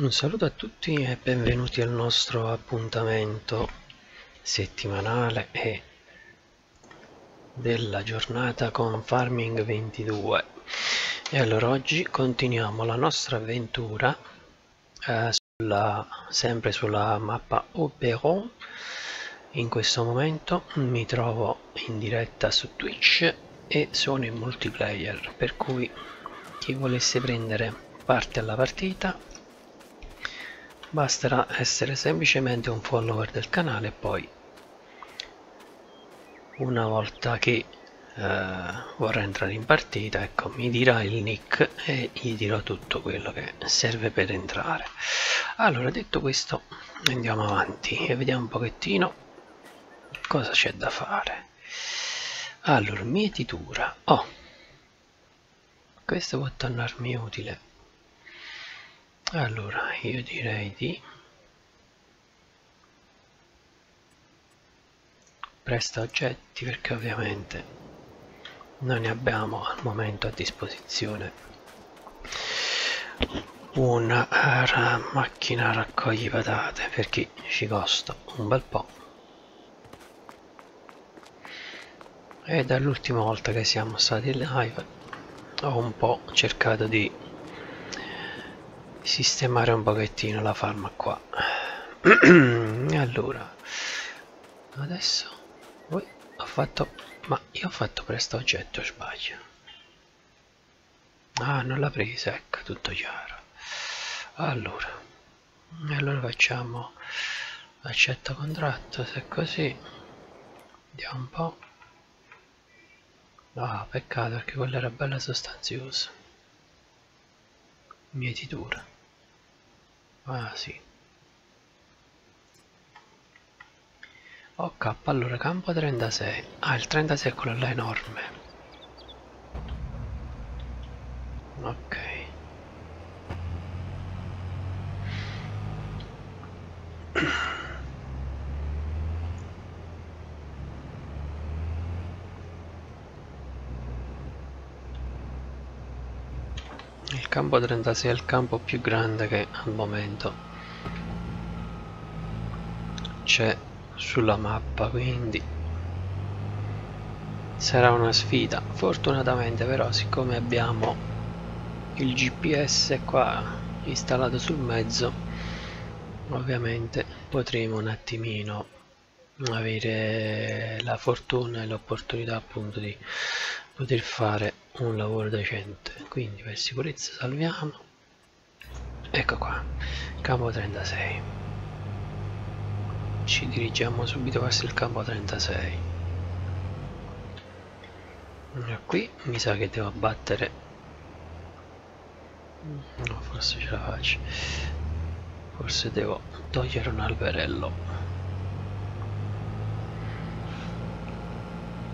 Un saluto a tutti e benvenuti al nostro appuntamento settimanale e della giornata con Farming 22 e allora oggi continuiamo la nostra avventura eh, sulla, sempre sulla mappa Oberon. In questo momento mi trovo in diretta su Twitch e sono in multiplayer per cui chi volesse prendere parte alla partita basterà essere semplicemente un follower del canale e poi una volta che eh, vorrà entrare in partita ecco mi dirà il nick e gli dirò tutto quello che serve per entrare. Allora detto questo andiamo avanti e vediamo un pochettino cosa c'è da fare. Allora mietitura. Oh questo può tornarmi utile allora io direi di presta oggetti perché ovviamente non ne abbiamo al momento a disposizione. Una macchina raccogli patate perché ci costa un bel po' e dall'ultima volta che siamo stati live ho un po' cercato di sistemare un pochettino la farma qua. Allora adesso poi ho fatto ma io ho fatto presto oggetto sbaglio. Ah non l'ha presa ecco tutto chiaro. Allora allora facciamo accetta contratto se è così vediamo un po' ah peccato perché quella era bella sostanziosa mietitura Ah sì. Ok, allora campo 36. Ah, il 36 è quello là enorme. Ok. il campo 36 è il campo più grande che al momento c'è sulla mappa quindi sarà una sfida fortunatamente però siccome abbiamo il gps qua installato sul mezzo ovviamente potremo un attimino avere la fortuna e l'opportunità appunto di poter fare un lavoro decente. Quindi per sicurezza salviamo. Ecco qua campo 36 ci dirigiamo subito verso il campo 36 e qui mi sa che devo abbattere. No forse ce la faccio. Forse devo togliere un alberello.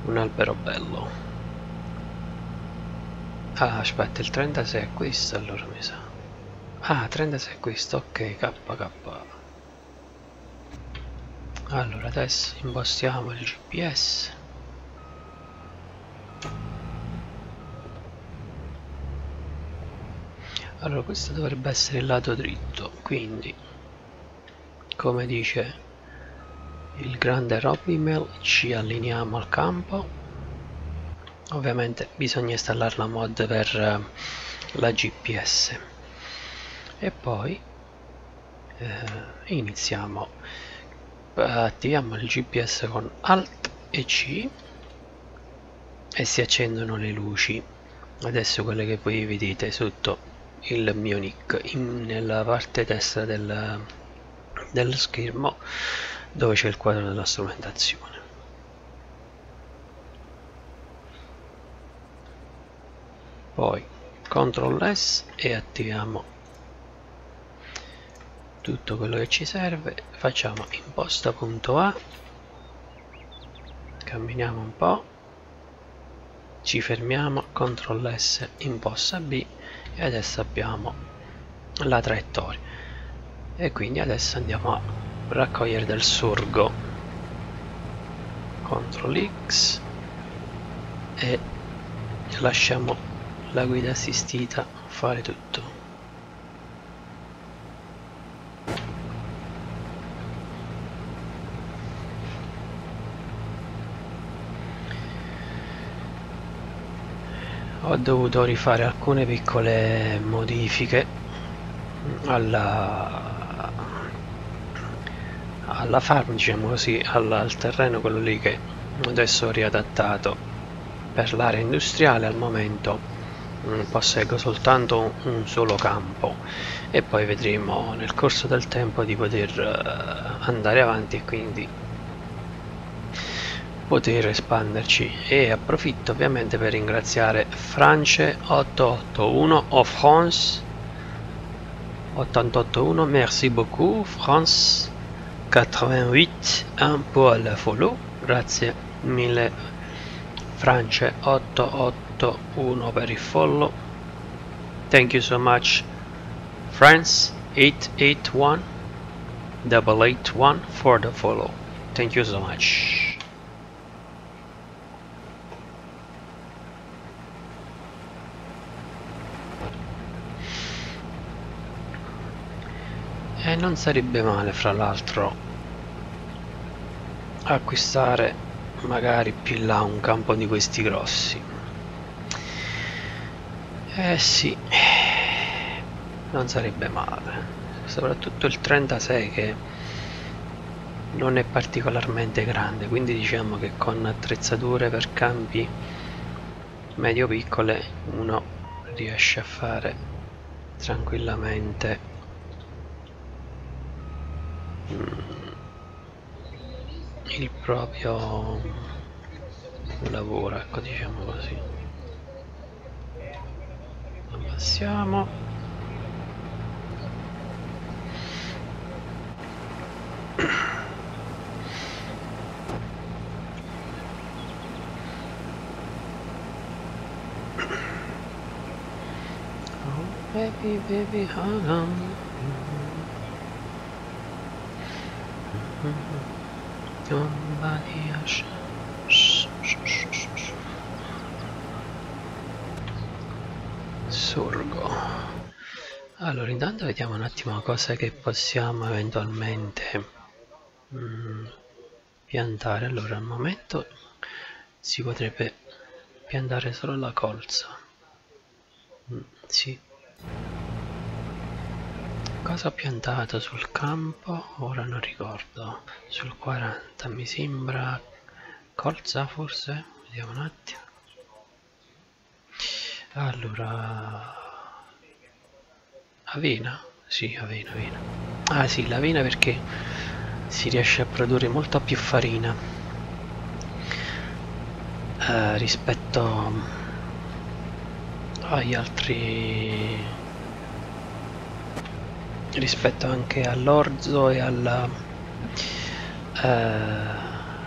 Un albero bello Ah, aspetta, il 36 è questo allora mi sa. Ah, 36 è questo, ok, KK. Allora, adesso impostiamo il GPS. Allora, questo dovrebbe essere il lato dritto, quindi, come dice il grande Robimel, ci allineiamo al campo ovviamente bisogna installare la mod per eh, la gps e poi eh, iniziamo. Attiviamo il gps con alt e c e si accendono le luci. Adesso quelle che voi vedete sotto il mio nick. In, nella parte destra del, dello schermo dove c'è il quadro della strumentazione poi CTRL S e attiviamo tutto quello che ci serve. Facciamo imposta.a camminiamo un po' ci fermiamo CTRL S imposta B. E adesso abbiamo la traiettoria. E quindi adesso andiamo a raccogliere del sorgo. CTRL X. E lasciamo la guida assistita fare tutto. Ho dovuto rifare alcune piccole modifiche alla alla farm diciamo così al, al terreno quello lì che adesso ho riadattato per l'area industriale al momento posseggo soltanto un solo campo. E poi vedremo nel corso del tempo di poter uh, andare avanti e quindi poter espanderci. E approfitto ovviamente per ringraziare France 881 o France. 881 merci beaucoup France. 88 un po' alla follow. Grazie mille France 881 per il follow. Thank you so much France 881 double eight one for the follow. Thank you so much. E non sarebbe male fra l'altro acquistare magari più là un campo di questi grossi. Eh sì, non sarebbe male. Soprattutto il 36 che non è particolarmente grande, quindi diciamo che con attrezzature per campi medio piccole uno riesce a fare tranquillamente il proprio lavoro ecco diciamo così passiamo oh, baby, baby, how long? Nobody else. Sorgo. Allora, intanto vediamo un attimo cosa che possiamo eventualmente mm, piantare. Allora, al momento si potrebbe piantare solo la colza. Mm, sì cosa ho piantato sul campo ora non ricordo sul 40 mi sembra colza forse vediamo un attimo allora avena? Sì avena avena. Ah sì l'avena perché si riesce a produrre molta più farina eh, rispetto agli altri rispetto anche all'orzo e, alla, eh,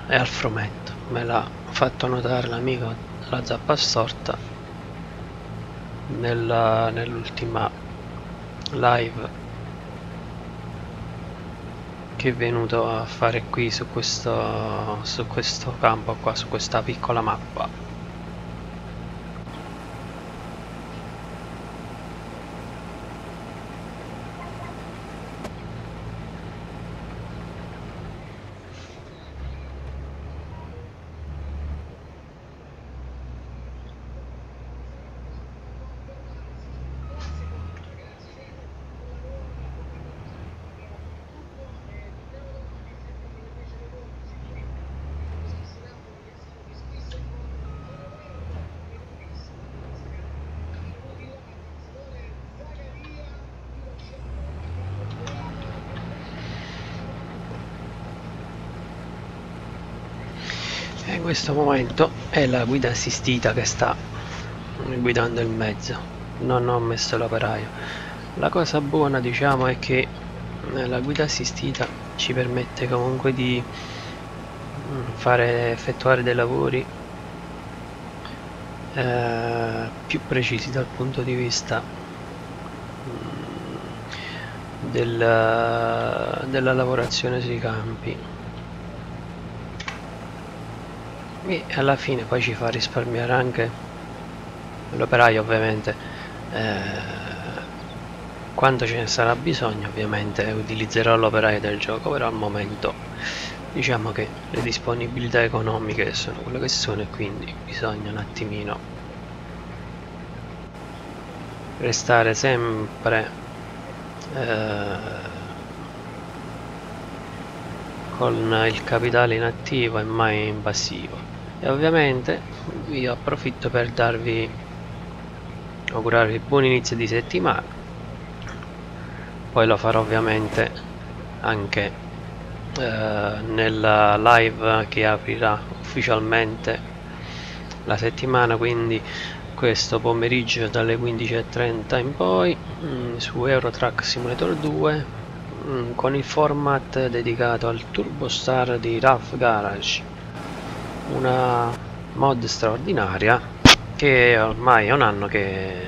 e al frumento. Me l'ha fatto notare l'amico la zappa storta nell'ultima live che è venuto a fare qui su questo, su questo campo qua su questa piccola mappa in questo momento è la guida assistita che sta guidando il mezzo. Non ho messo l'operaio. La cosa buona diciamo è che eh, la guida assistita ci permette comunque di mm, fare effettuare dei lavori eh, più precisi dal punto di vista mm, del, della lavorazione sui campi e alla fine poi ci fa risparmiare anche l'operaio ovviamente. Eh, quando ce ne sarà bisogno ovviamente utilizzerò l'operaio del gioco però al momento diciamo che le disponibilità economiche sono quelle che sono e quindi bisogna un attimino restare sempre eh, con il capitale in attivo e mai in passivo e ovviamente io approfitto per darvi augurarvi buon inizio di settimana. Poi lo farò ovviamente anche eh, nella live che aprirà ufficialmente la settimana quindi questo pomeriggio dalle 15.30 in poi mm, su Eurotrack Simulator 2 mm, con il format dedicato al Turbo Star di Rough Garage una mod straordinaria che ormai è un anno che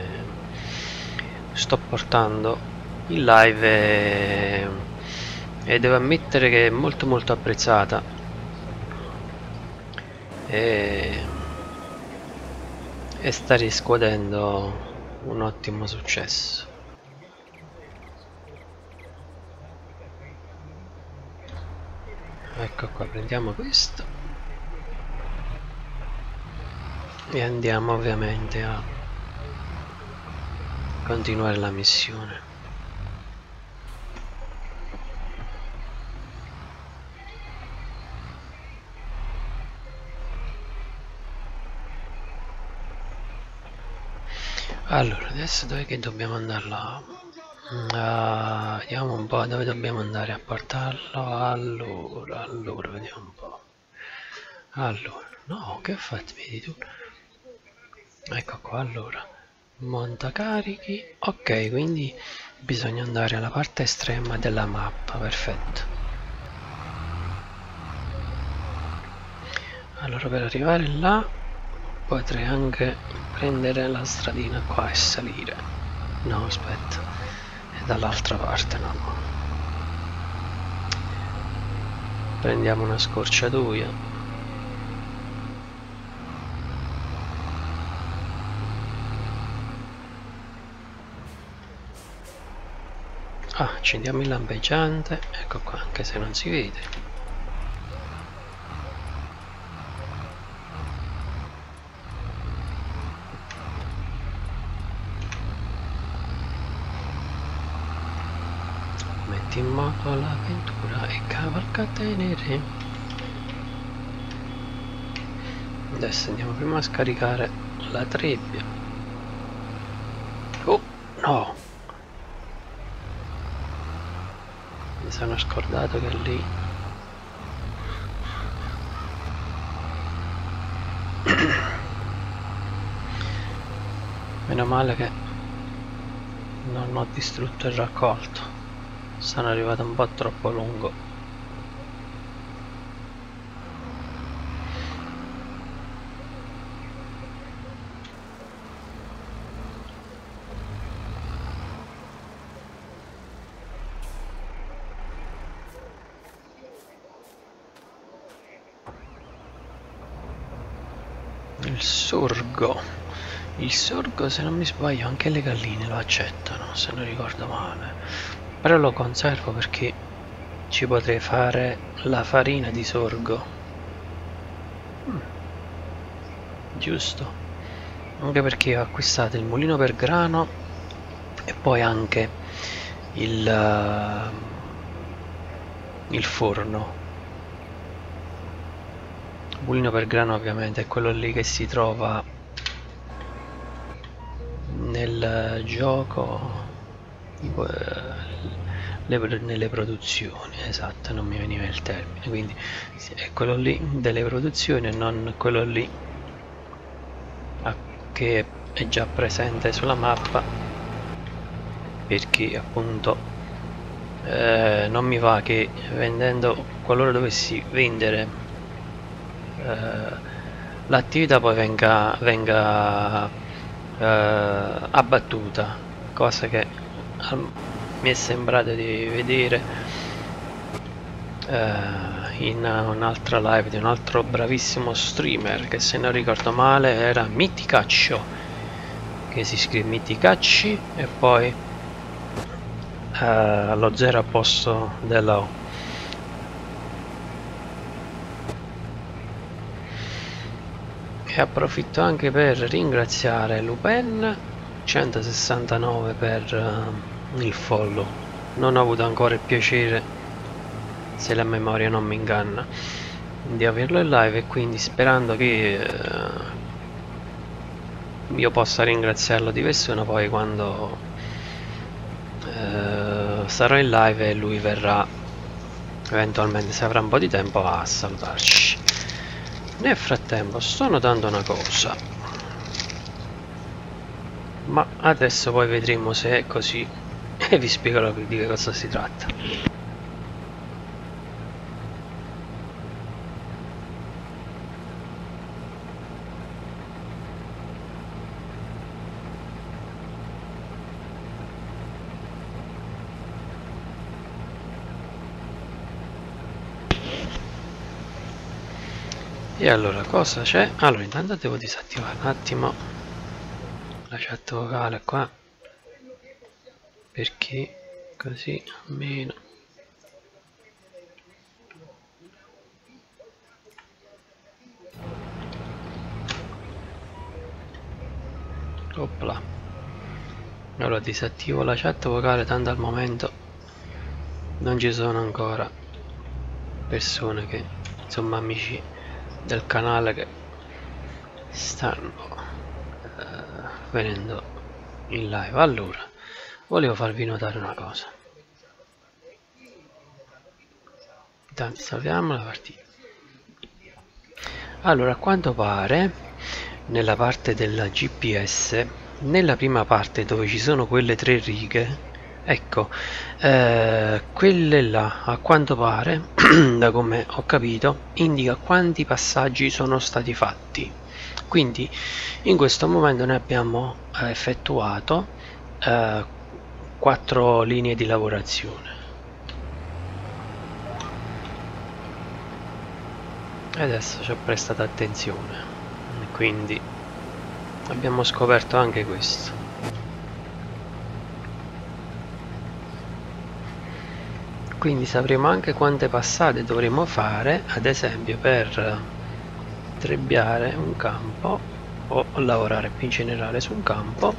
sto portando in live e, e devo ammettere che è molto molto apprezzata e e sta riscuotendo un ottimo successo. Ecco qua, prendiamo questo e andiamo ovviamente a continuare la missione. allora adesso dove che dobbiamo andarlo? Uh, vediamo un po' dove dobbiamo andare a portarlo. Allora allora vediamo un po' allora no che fate vedi tu ecco qua allora. Montacarichi. Ok quindi bisogna andare alla parte estrema della mappa perfetto. Allora per arrivare là potrei anche prendere la stradina qua e salire. No aspetta. È dall'altra parte no prendiamo una scorciatoia ah, accendiamo il lampeggiante. Ecco qua anche se non si vede. Metti in moto l'avventura e cavalca tenere adesso andiamo prima a scaricare la trebbia. Oh no sono scordato che lì. Meno male che non ho distrutto il raccolto. Sono arrivato un po' troppo lungo il sorgo il sorgo se non mi sbaglio anche le galline lo accettano se non ricordo male. Però lo conservo perché ci potrei fare la farina di sorgo. Mm. giusto. Anche perché ho acquistato il mulino per grano e poi anche il, uh, il forno. Mulino per grano ovviamente è quello lì che si trova nel gioco le, nelle produzioni esatto non mi veniva il termine quindi è quello lì delle produzioni e non quello lì che è già presente sulla mappa perché appunto eh, non mi va che vendendo qualora dovessi vendere eh, l'attività poi venga, venga eh, abbattuta cosa che mi è sembrato di vedere uh, in un'altra live di un altro bravissimo streamer che se non ricordo male era Miticaccio che si scrive Miticacci e poi uh, allo zero a posto della O e approfitto anche per ringraziare Lupen 169 per uh, il follow. Non ho avuto ancora il piacere se la memoria non mi inganna di averlo in live e quindi sperando che uh, io possa ringraziarlo di persona poi quando uh, sarò in live e lui verrà eventualmente se avrà un po' di tempo a salutarci nel frattempo sto notando una cosa. Ma adesso poi vedremo se è così e vi spiegherò di che cosa si tratta e allora cosa c'è? allora intanto devo disattivare un attimo la chat vocale qua perché così almeno Opla. allora disattivo la chat vocale tanto al momento non ci sono ancora persone che insomma amici del canale che stanno uh, venendo in live. Allora volevo farvi notare una cosa. Intanto salviamo la partita. Allora a quanto pare nella parte della GPS nella prima parte dove ci sono quelle tre righe ecco eh, quelle là a quanto pare da come ho capito indica quanti passaggi sono stati fatti. Quindi in questo momento noi abbiamo eh, effettuato eh, quattro linee di lavorazione. E adesso ci ho prestato attenzione. Quindi abbiamo scoperto anche questo quindi sapremo anche quante passate dovremo fare ad esempio per trebbiare un campo o lavorare più in generale su un campo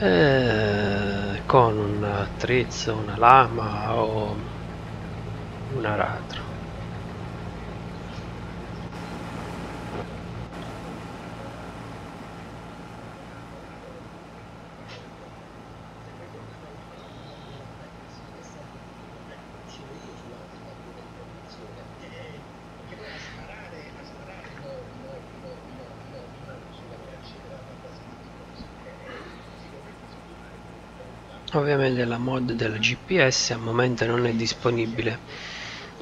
eh, con un attrezzo, una lama o un aratro Ovviamente la mod del GPS al momento non è disponibile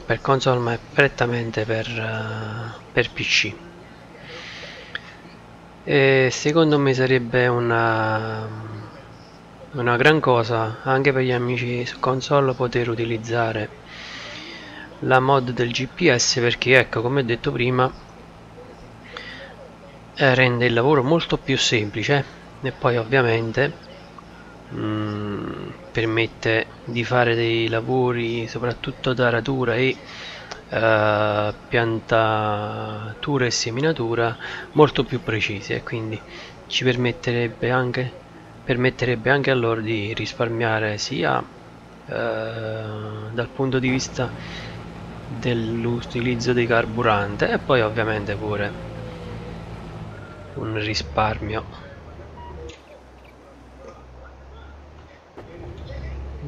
per console ma è prettamente per, uh, per PC e secondo me sarebbe una, una gran cosa anche per gli amici su console poter utilizzare la mod del GPS perché ecco come ho detto prima eh, rende il lavoro molto più semplice. E poi ovviamente Mm, permette di fare dei lavori soprattutto d'aratura e uh, piantatura e seminatura molto più precisi e quindi ci permetterebbe anche, permetterebbe anche a loro di risparmiare sia uh, dal punto di vista dell'utilizzo di carburante e poi ovviamente pure un risparmio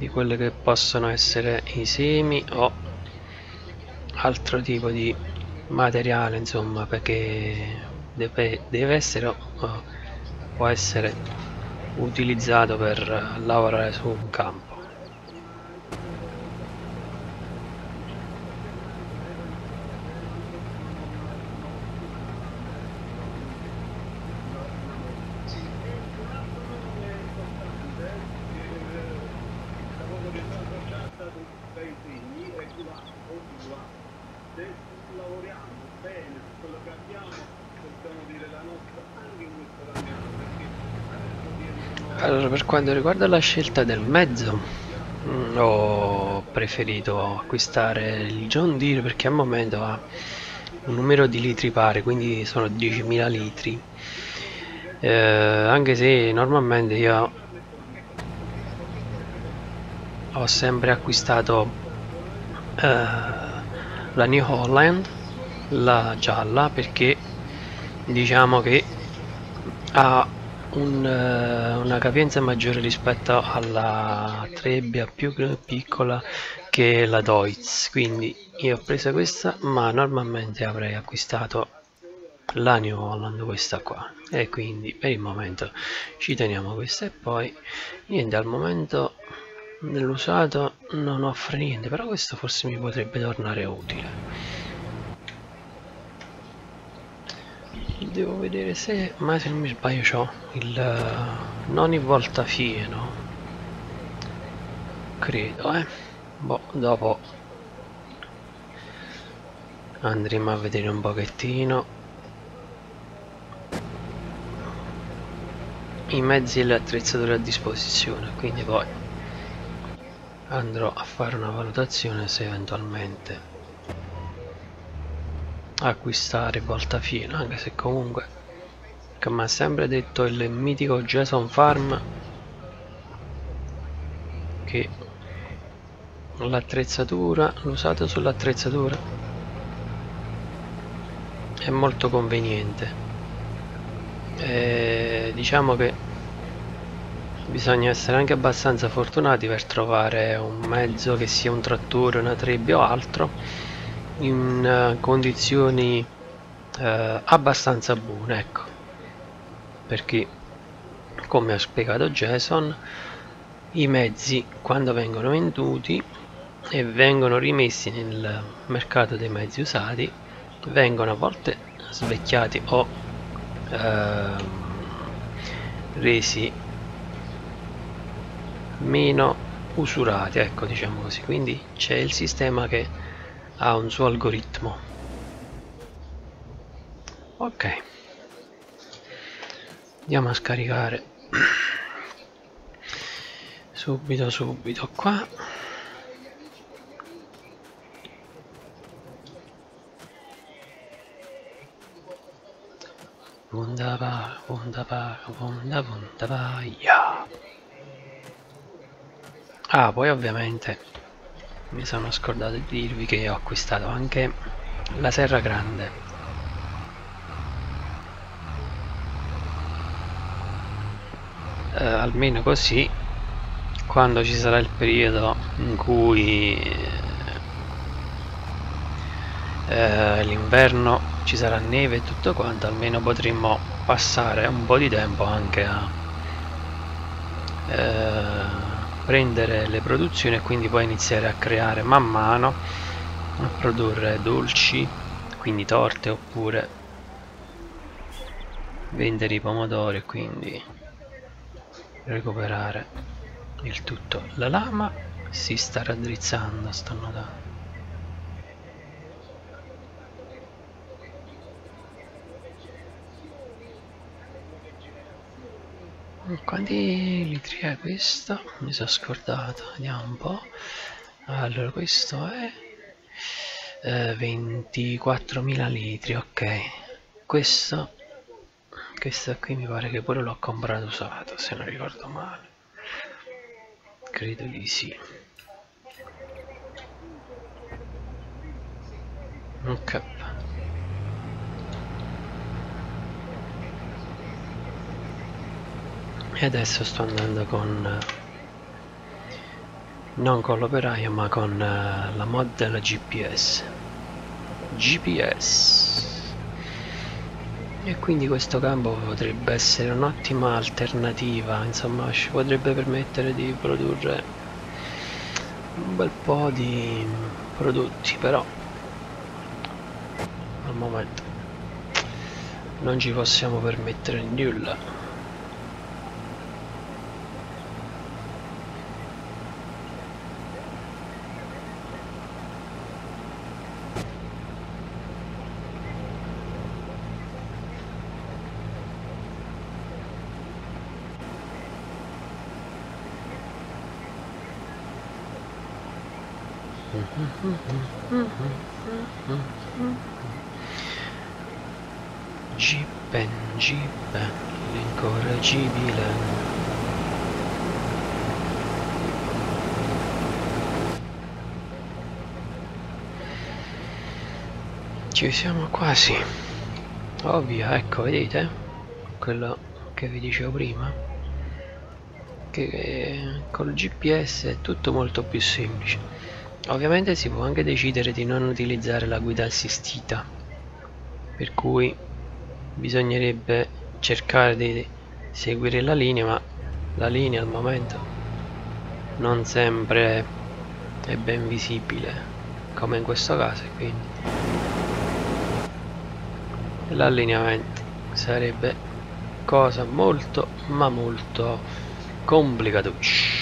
di quelle che possono essere i semi o altro tipo di materiale insomma perché deve, deve essere o può essere utilizzato per lavorare su un campo Quanto riguarda la scelta del mezzo, mm, ho preferito acquistare il John Deere perché al momento ha un numero di litri pari, quindi sono 10.000 litri. Eh, anche se normalmente io ho sempre acquistato eh, la New Holland la gialla perché diciamo che ha un, uh, una capienza maggiore rispetto alla trebbia più piccola che la Deutz. Quindi io ho preso questa ma normalmente avrei acquistato la New Holland questa qua. E quindi per il momento ci teniamo questa e poi niente al momento nell'usato non offre niente però questo forse mi potrebbe tornare utile devo vedere se ma se non mi sbaglio ho il non in volta fieno credo eh. Boh dopo andremo a vedere un pochettino. I mezzi e le attrezzature a disposizione quindi poi andrò a fare una valutazione se eventualmente acquistare volta fino anche se comunque come ha sempre detto il mitico Jason Farm che l'attrezzatura l'usato sull'attrezzatura è molto conveniente. E diciamo che bisogna essere anche abbastanza fortunati per trovare un mezzo che sia un trattore, una trebbia o altro in uh, condizioni uh, abbastanza buone ecco. Perché come ha spiegato Jason i mezzi quando vengono venduti e vengono rimessi nel mercato dei mezzi usati vengono a volte svecchiati o uh, resi meno usurati ecco diciamo così. Quindi c'è il sistema che ha un suo algoritmo. Ok. Andiamo a scaricare. Subito subito qua. Wunderbar, wunderbar, wunder, wunderbar, ja. Ah, poi ovviamente mi sono scordato di dirvi che ho acquistato anche la serra grande. Eh, almeno così quando ci sarà il periodo in cui eh, l'inverno ci sarà neve e tutto quanto almeno potremmo passare un po' di tempo anche a eh, prendere le produzioni e quindi poi iniziare a creare man mano a produrre dolci quindi torte oppure vendere i pomodori e quindi recuperare il tutto. La lama si sta raddrizzando sto notando quanti litri è questo? mi sono scordato vediamo un po' allora questo è eh, 24.000 litri ok. Questo questo qui mi pare che pure l'ho comprato usato se non ricordo male. Credo di sì. Ok e adesso sto andando con non con l'operaio ma con uh, la mod della GPS GPS e quindi questo campo potrebbe essere un'ottima alternativa insomma ci potrebbe permettere di produrre un bel po' di prodotti però al momento non ci possiamo permettere nulla Gippen, gippen, l'incorreggibile. Ci siamo quasi. Ovvio, ecco, vedete? Quello che vi dicevo prima. Che eh, col GPS è tutto molto più semplice. Ovviamente si può anche decidere di non utilizzare la guida assistita. Per cui bisognerebbe cercare di seguire la linea, ma la linea al momento non sempre è ben visibile come in questo caso quindi l'allineamento sarebbe cosa molto ma molto complicatuccia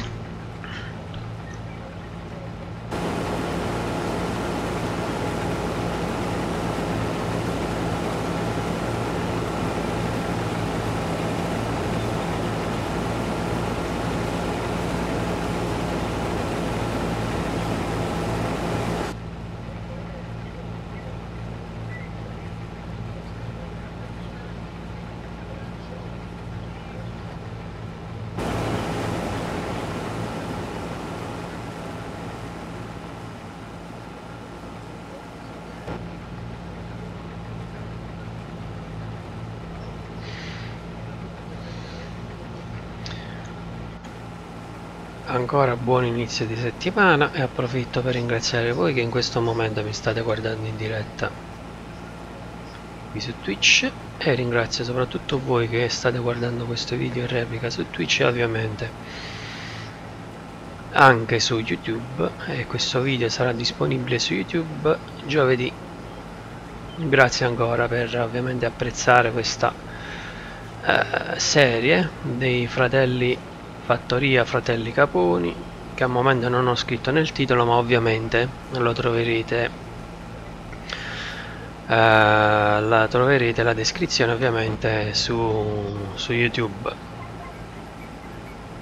ancora buon inizio di settimana e approfitto per ringraziare voi che in questo momento mi state guardando in diretta qui su Twitch e ringrazio soprattutto voi che state guardando questo video in replica su Twitch e ovviamente anche su YouTube. E questo video sarà disponibile su YouTube giovedì. Grazie ancora per ovviamente apprezzare questa eh, serie dei fratelli Fattoria Fratelli Caponi che al momento non ho scritto nel titolo ma ovviamente lo troverete eh, la troverete la descrizione ovviamente su, su YouTube.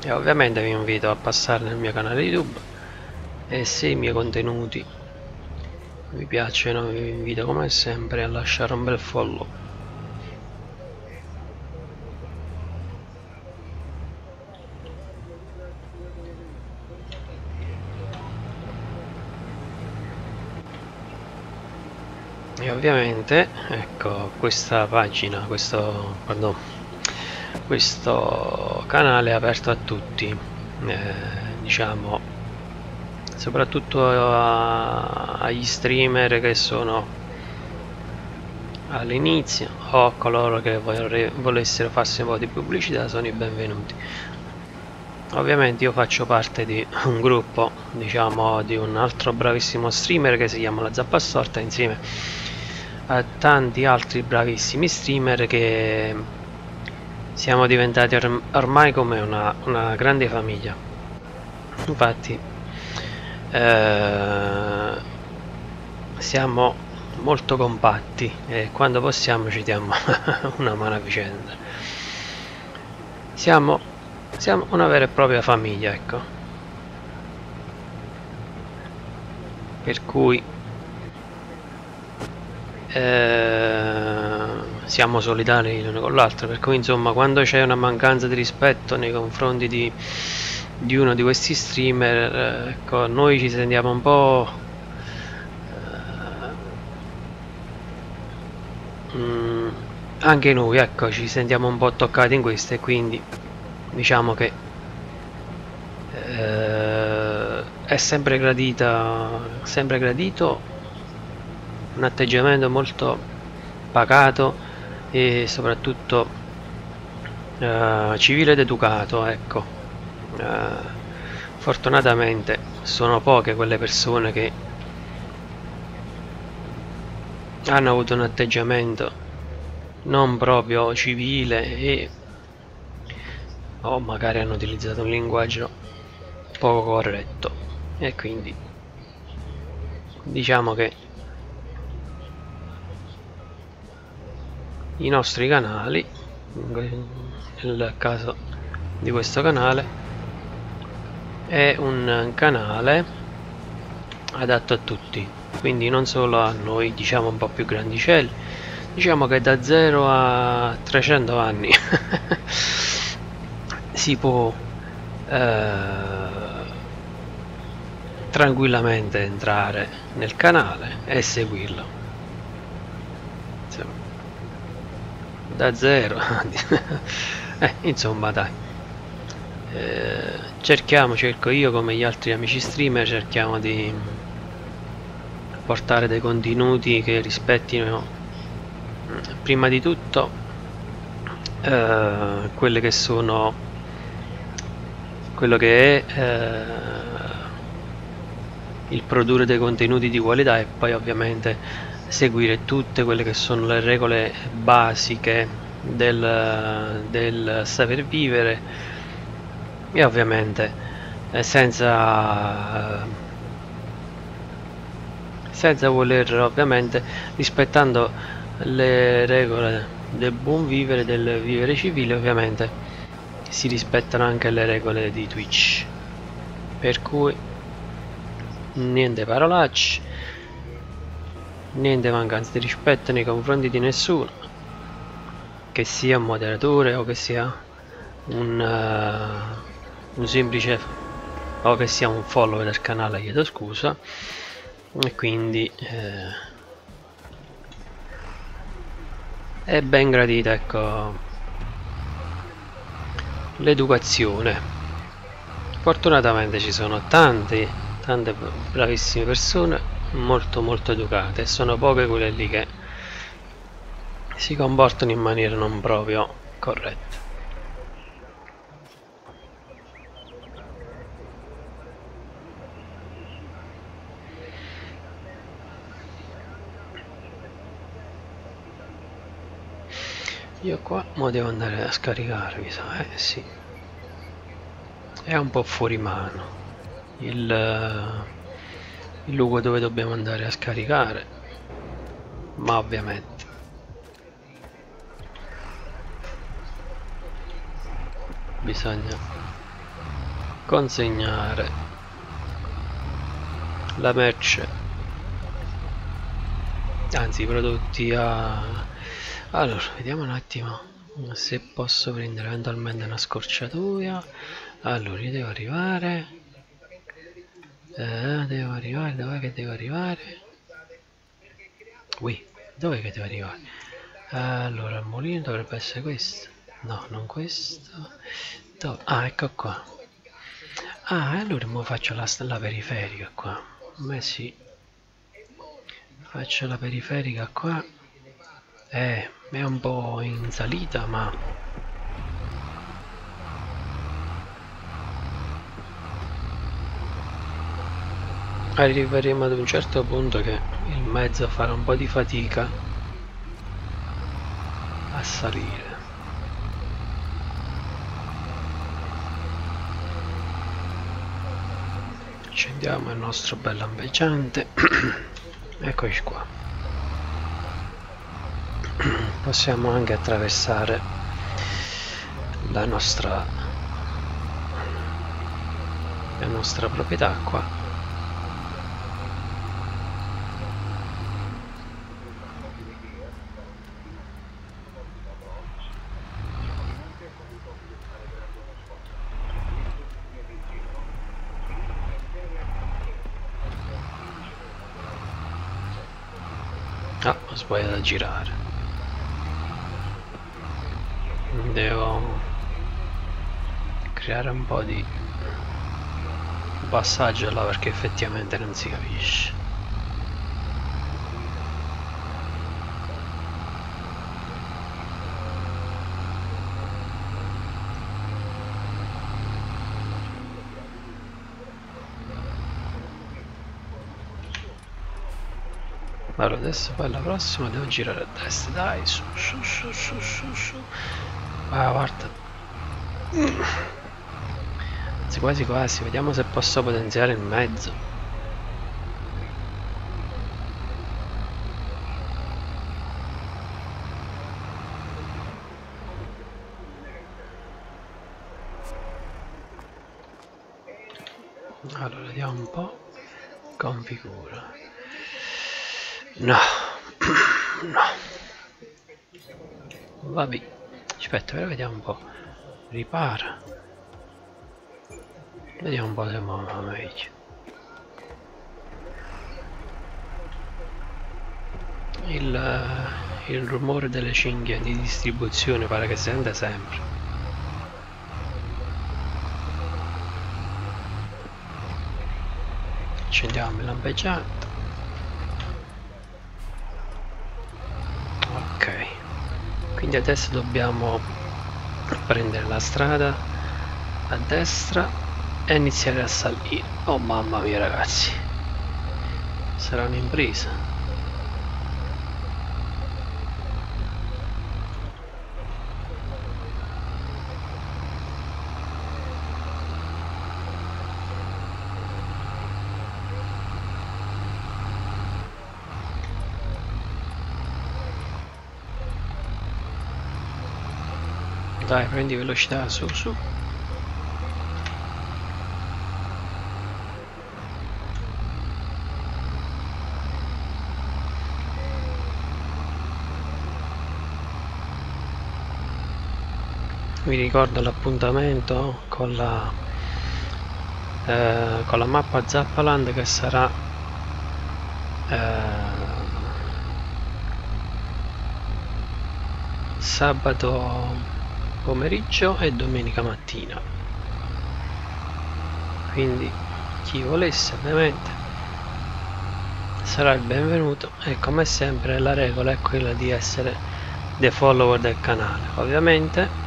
E ovviamente vi invito a passare nel mio canale YouTube e se i miei contenuti vi piacciono vi invito come sempre a lasciare un bel follow ovviamente ecco questa pagina questo pardon, questo canale è aperto a tutti eh, diciamo soprattutto a, agli streamer che sono all'inizio o a coloro che vorre, volessero farsi un po' di pubblicità sono i benvenuti. Ovviamente io faccio parte di un gruppo diciamo di un altro bravissimo streamer che si chiama la Zappa Storta insieme a tanti altri bravissimi streamer che siamo diventati orm ormai come una, una, grande famiglia. Infatti eh, siamo molto compatti e quando possiamo ci diamo una mano a vicenda. Siamo, siamo una vera e propria famiglia ecco. Per cui eh, siamo solidari l'uno con l'altro per cui insomma quando c'è una mancanza di rispetto nei confronti di, di uno di questi streamer eh, ecco, noi ci sentiamo un po' eh, mm, anche noi ecco ci sentiamo un po' toccati in questo e quindi diciamo che eh, è sempre gradita sempre gradito un atteggiamento molto pacato e soprattutto uh, civile ed educato ecco. Uh, fortunatamente sono poche quelle persone che hanno avuto un atteggiamento non proprio civile e o magari hanno utilizzato un linguaggio poco corretto. E quindi diciamo che i nostri canali nel caso di questo canale è un canale adatto a tutti quindi non solo a noi diciamo un po' più grandicelli. Diciamo che da 0 a 300 anni si può eh, tranquillamente entrare nel canale e seguirlo da 0 eh, insomma dai. Eh, cerchiamo, cerco io come gli altri amici streamer cerchiamo di portare dei contenuti che rispettino prima di tutto eh, quelle che sono quello che è eh, il produrre dei contenuti di qualità e poi ovviamente seguire tutte quelle che sono le regole basiche del, del saper vivere. E ovviamente eh, senza senza voler ovviamente rispettando le regole del buon vivere del vivere civile ovviamente si rispettano anche le regole di Twitch. Per cui niente parolacce niente mancanza di rispetto nei confronti di nessuno. Che sia un moderatore o che sia un, uh, un semplice o che sia un follower del canale chiedo scusa. E quindi eh, è ben gradita ecco l'educazione. Fortunatamente ci sono tante tante bravissime persone molto molto educate. Sono poche quelle lì che si comportano in maniera non proprio corretta. Io qua mo devo andare a scaricare mi sa eh sì. È un po' fuori mano. Il, il luogo dove dobbiamo andare a scaricare. Ma ovviamente. Bisogna consegnare la merce. Anzi i prodotti a allora vediamo un attimo se posso prendere eventualmente una scorciatoia. Allora io devo arrivare eh, devo arrivare dov'è che devo arrivare? Qui. Dov'è che devo arrivare? Allora il mulino dovrebbe essere questo. No non questo. Dove? ah ecco qua. Ah allora mo faccio la, la periferica qua. Beh sì. Faccio la periferica qua. Eh è un po' in salita ma arriveremo ad un certo punto che il mezzo farà un po' di fatica a salire. Accendiamo il nostro bello ambeggiante eccoci qua. Possiamo anche attraversare la nostra la nostra proprietà qua Sbagliato a girare devo creare un po' di passaggio là perché effettivamente non si capisce allora adesso poi alla prossima devo girare a destra dai su su su su su su Ah, guarda. Anzi, quasi quasi. Vediamo se posso potenziare il mezzo. Allora, vediamo un po'. Configura. No. no. Vabbè. Aspetta, però vediamo un po'. Ripara. Vediamo un po' se va meglio. Il, il rumore delle cinghie di distribuzione pare che sente sempre. Accendiamo il lampeggiante. Ok. Quindi adesso dobbiamo prendere la strada a destra e iniziare a salire. Oh mamma mia ragazzi. Sarà un'impresa. Dai, prendi velocità, su, su. Vi ricordo l'appuntamento con la eh, con la mappa Zappaland che sarà eh, sabato pomeriggio e domenica mattina. Quindi chi volesse ovviamente sarà il benvenuto e come sempre la regola è quella di essere dei follower del canale. Ovviamente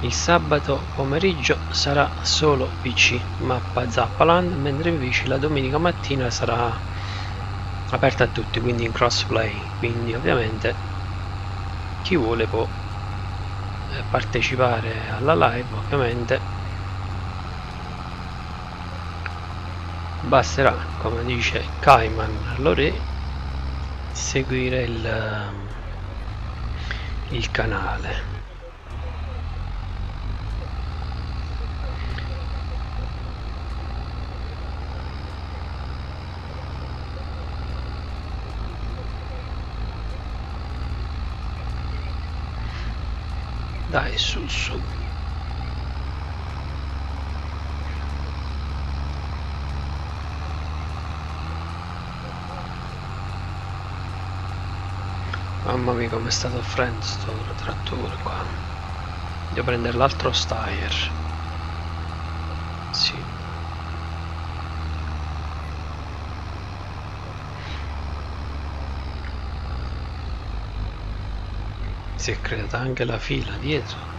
il sabato pomeriggio sarà solo PC mappa Zappaland mentre invece la domenica mattina sarà aperta a tutti quindi in crossplay. Quindi ovviamente chi vuole può partecipare alla live ovviamente. Basterà come dice Cayman Lore seguire il, il canale Dai, su, su. Mamma mia come sta soffrendo sto trattore qua. Devo prendere l'altro Steyr. Sì. si è creata anche la fila dietro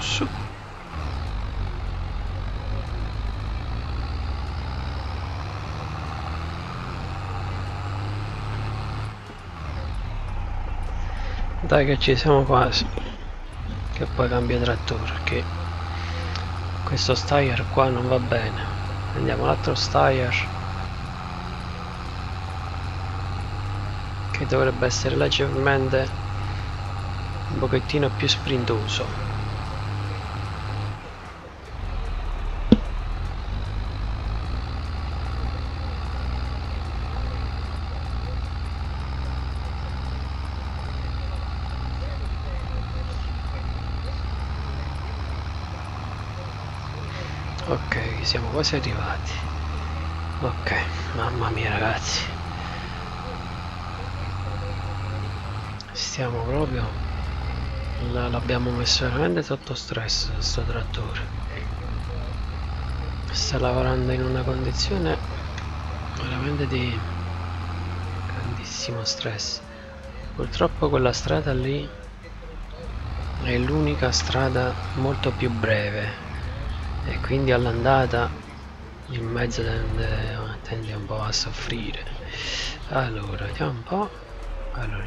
su dai che ci siamo quasi che poi cambia trattore che questo Steyr qua non va bene. Prendiamo l'altro Steyr che dovrebbe essere leggermente un pochettino più sprintoso ok siamo quasi arrivati. Ok mamma mia ragazzi. Stiamo proprio l'abbiamo messo veramente sotto stress questo trattore. Sta lavorando in una condizione veramente di grandissimo stress. Purtroppo quella strada lì è l'unica strada molto più breve. E quindi all'andata mezzo tende, tende, un po' a soffrire. Allora vediamo un po' allora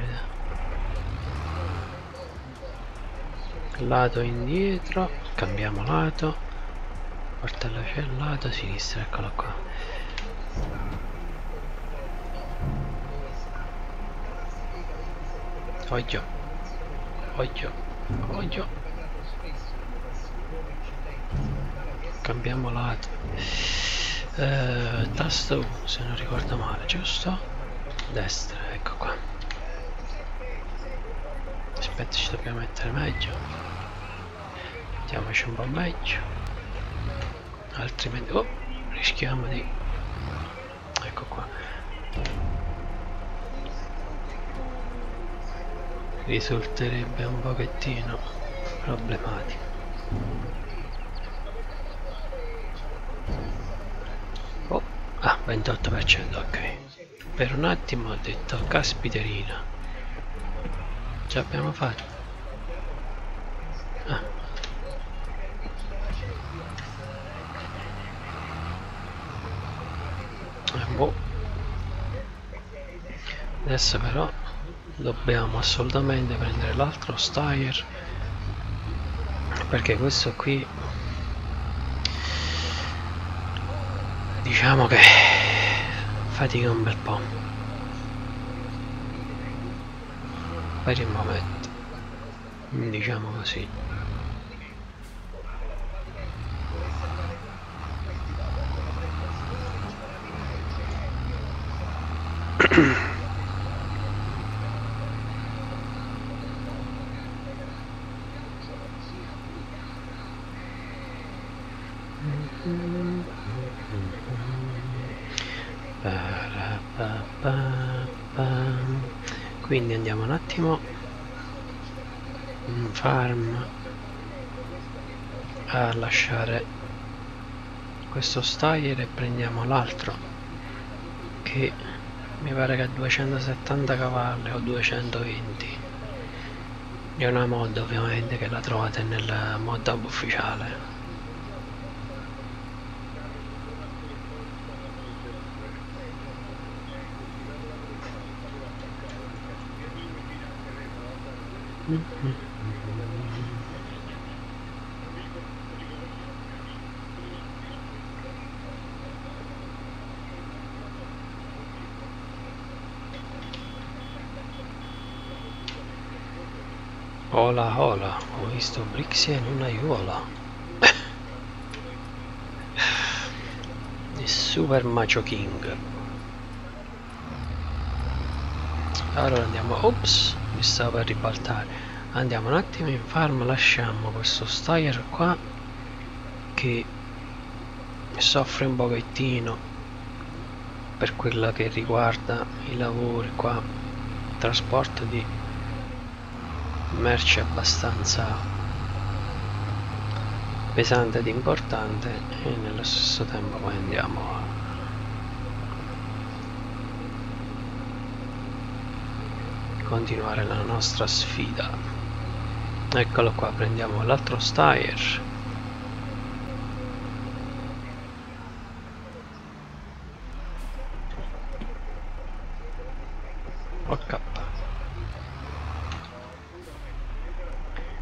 lato indietro cambiamo lato. Portello c'è lato sinistra eccolo qua. Oggio, oggio, oggio. Cambiamo lato. Eh, tasto se non ricordo male, giusto? Destra, ecco qua. Aspetta, ci dobbiamo mettere meglio. Mettiamoci un po' meglio. Altrimenti... Oh, rischiamo di... Ecco qua. risulterebbe un pochettino problematico oh, ah 28% ok per un attimo ho detto caspiterina ce l'abbiamo fatto ah. Boh. adesso però dobbiamo assolutamente prendere l'altro Steyr perché questo qui diciamo che fatica un bel po' per il momento diciamo così un attimo in farm a lasciare questo style e prendiamo l'altro che mi pare che ha 270 cavalli o 220 è una mod ovviamente che la trovate nel mod hub ufficiale Hola hola, ho visto Brixia in una aiuola. Il Super Macho King. Allora andiamo, ops, mi stava per ribaltare. Andiamo un attimo in farm, lasciamo questo Steyr qua che soffre un pochettino per quello che riguarda i lavori qua, trasporto di merce abbastanza pesante ed importante e nello stesso tempo poi andiamo a continuare la nostra sfida. Eccolo qua prendiamo l'altro Steyr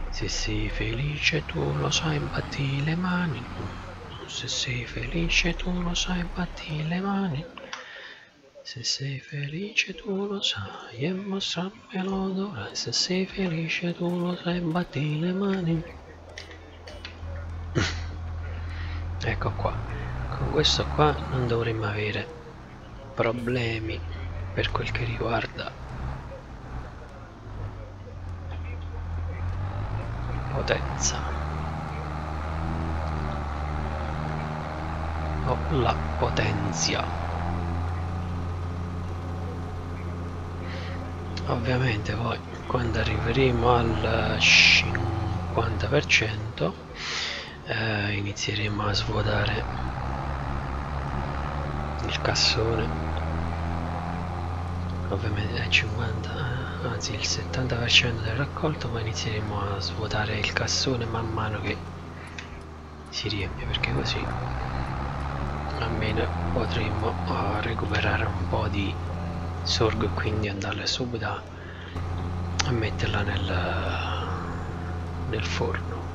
Se sei felice tu lo sai batti le mani. Se sei felice tu lo sai batti le mani Se sei felice tu lo sai e mostrarmelo dovrai Se sei felice tu lo sai batti le mani. Ecco qua. Con questo qua non dovremmo avere problemi per quel che riguarda potenza. O la potenzia ovviamente poi quando arriveremo al 50% eh, inizieremo a svuotare il cassone. Ovviamente è 50 anzi il 70% del raccolto poi inizieremo a svuotare il cassone man mano che si riempie perché così almeno potremmo uh, recuperare un po' di sorgo e quindi andare subito a metterla nel nel forno.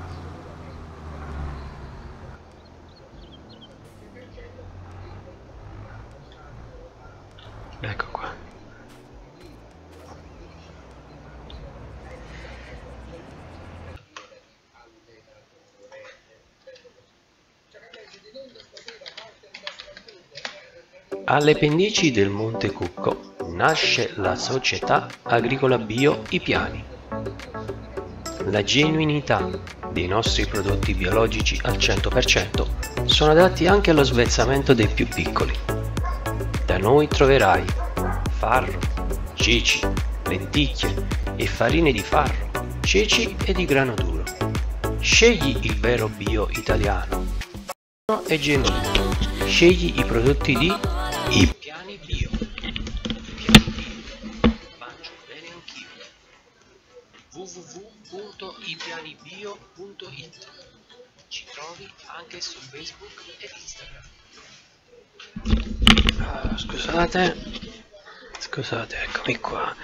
Ecco qua. Alle pendici del Monte Cucco nasce la società agricola bio I Piani. La genuinità dei nostri prodotti biologici al 100% sono adatti anche allo svezzamento dei più piccoli. Da noi troverai farro, ceci, lenticchie e farine di farro, ceci e di grano duro. Scegli il vero bio italiano e genuino. Scegli i prodotti di I scusate, scusate, eccomi qua.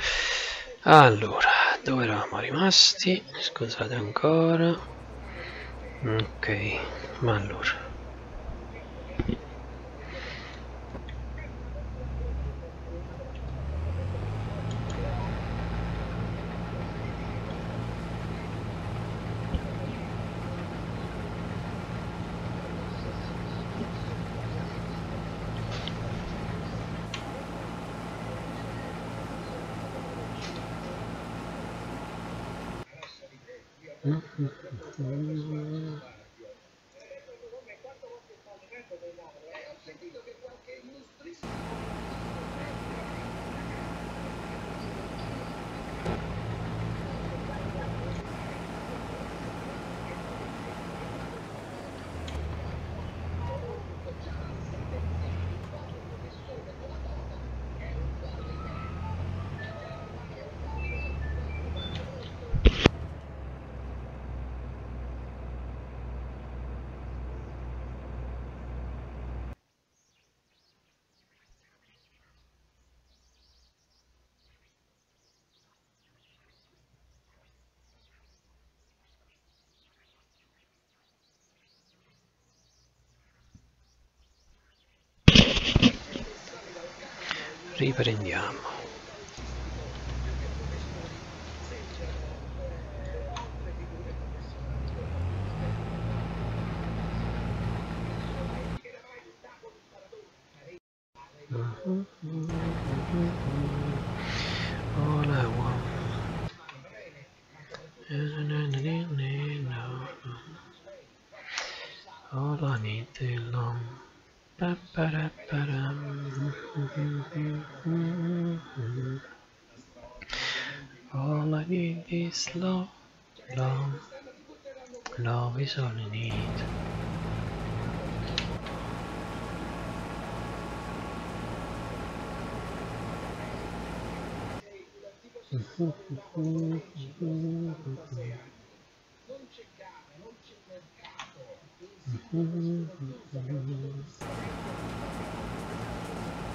Allora, dove eravamo rimasti? Scusate ancora. Ok, ma allora. Mm-hmm. Riprendiamo. All I want. All I need is long. All I need is love, love, love is all I need.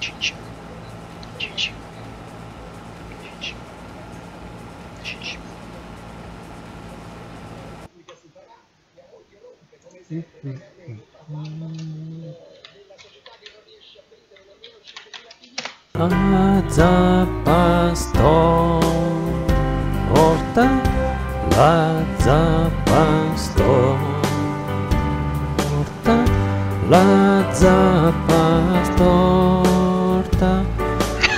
Cicci, La zappa storta, la zappa storta, la zappa storta.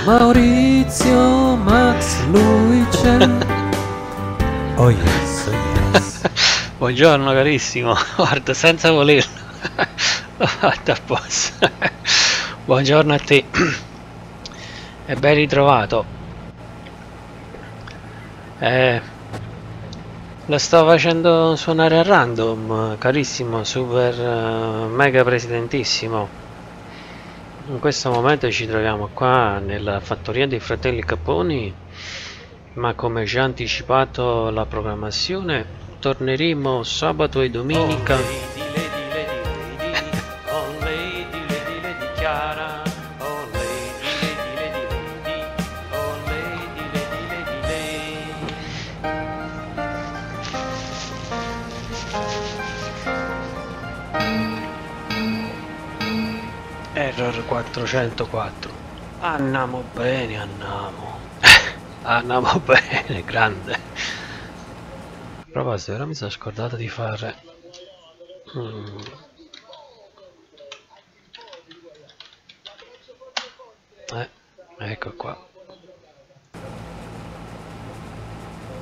Maurizio Max Luice. Oh yes. Buongiorno carissimo, guarda senza volerlo, l'ho fatto apposta. Buongiorno a te e ben ritrovato. Eh, lo sto facendo suonare a random, carissimo, super eh, mega presidentissimo. In questo momento ci troviamo qua nella fattoria dei fratelli Caponi, ma come già anticipato la programmazione, torneremo sabato e domenica. Oh, lady, lady, lady, oh, lady, lady, lady Chiara. Oh, lady, lady, lady, Oh, lady, lady, lady, lady. Error 404. Andiamo bene, andiamo. andiamo bene, grande proposito ora mi sono scordato di fare mm. eh, ecco qua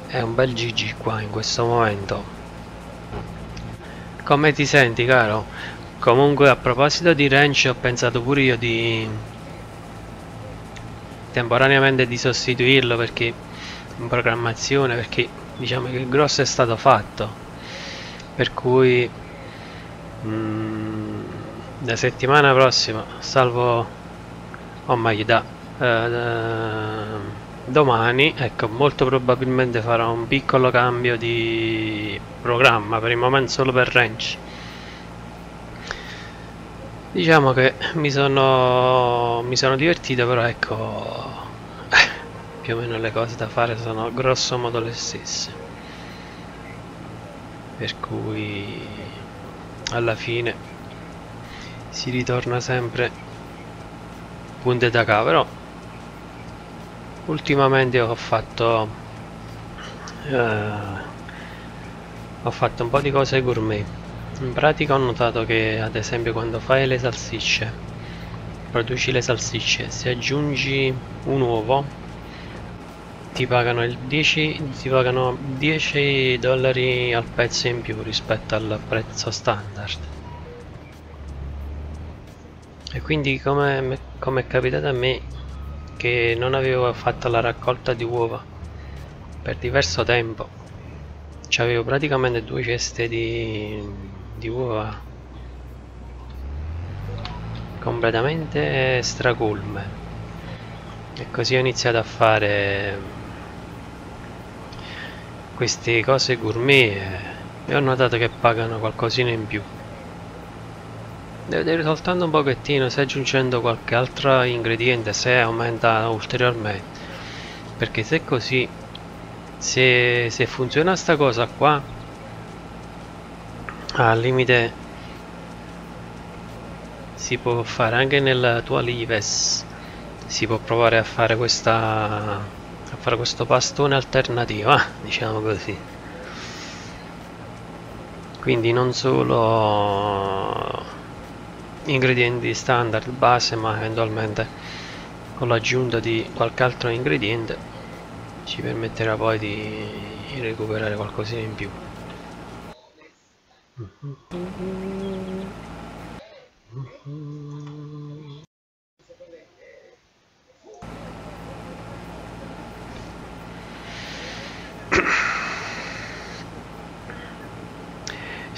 è un bel GG qua in questo momento come ti senti caro? comunque a proposito di range ho pensato pure io di temporaneamente di sostituirlo perché in programmazione perché diciamo che il grosso è stato fatto. Per cui mm, la settimana prossima salvo oh meglio da uh, domani ecco molto probabilmente farò un piccolo cambio di programma per il momento solo per range diciamo che mi sono mi sono divertito però ecco più o meno le cose da fare sono grosso modo le stesse. Per cui alla fine si ritorna sempre punte da però ultimamente ho fatto eh, ho fatto un po' di cose gourmet. In pratica ho notato che ad esempio quando fai le salsicce produci le salsicce se aggiungi un uovo ti pagano il 10 ti pagano 10 dollari al pezzo in più rispetto al prezzo standard. E quindi come, come è capitato a me che non avevo fatto la raccolta di uova per diverso tempo. Avevo praticamente due ceste di, di uova completamente stracolme. E così ho iniziato a fare queste cose gourmet e ho notato che pagano qualcosina in più. Devo vedere soltanto un pochettino se aggiungendo qualche altro ingrediente se aumenta ulteriormente. Perché se è così se, se funziona sta cosa qua al limite si può fare anche nella tua lives. Si può provare a fare questa fare questo pastone alternativo ah, diciamo così. Quindi non solo ingredienti standard base ma eventualmente con l'aggiunta di qualche altro ingrediente ci permetterà poi di recuperare qualcosina in più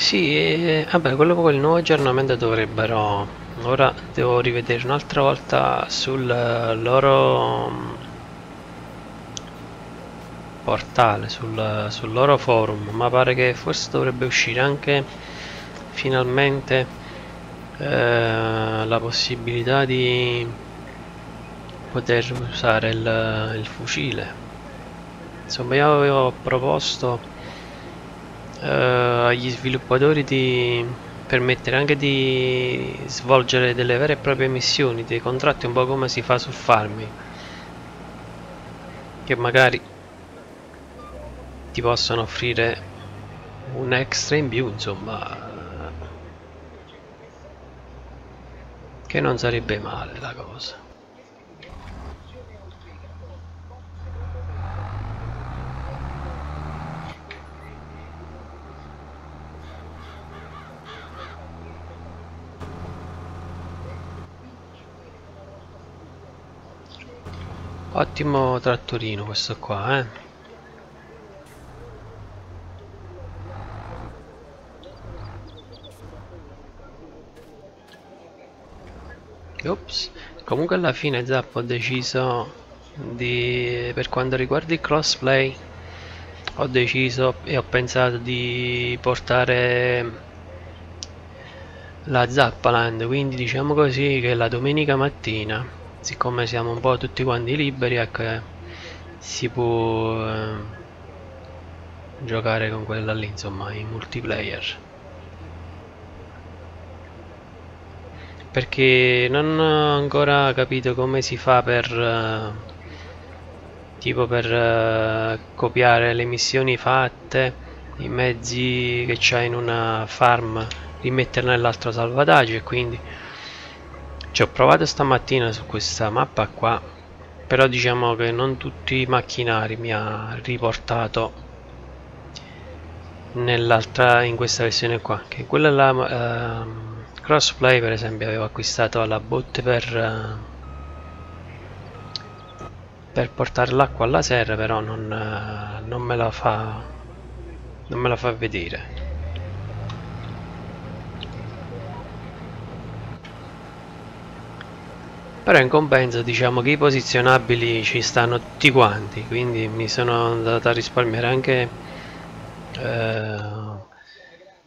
Sì, e, vabbè, quello con il nuovo aggiornamento dovrebbero... Ora devo rivedere un'altra volta sul loro mm, portale, sul, sul loro forum, ma pare che forse dovrebbe uscire anche finalmente eh, la possibilità di poter usare il, il fucile. Insomma, io avevo proposto eh, agli sviluppatori di permettere anche di svolgere delle vere e proprie missioni, dei contratti un po' come si fa su farming che magari ti possono offrire un extra in più insomma che non sarebbe male la cosa Ottimo trattorino questo qua, eh. Ops. Comunque alla fine Zap ho deciso di per quanto riguarda il crossplay ho deciso e ho pensato di portare la Zappaland quindi diciamo così che la domenica mattina siccome siamo un po' tutti quanti liberi ecco eh, si può eh, giocare con quella lì insomma in multiplayer. Perché non ho ancora capito come si fa per uh, tipo per uh, copiare le missioni fatte i mezzi che c'è in una farm rimetterla nell'altro salvataggio e quindi ci ho provato stamattina su questa mappa qua però diciamo che non tutti i macchinari mi ha riportato nell'altra in questa versione qua che quella là uh, crossplay per esempio avevo acquistato la botte per uh, per portare l'acqua alla serra però non, uh, non me la fa non me la fa vedere però in compenso diciamo che i posizionabili ci stanno tutti quanti quindi mi sono andato a risparmiare anche eh,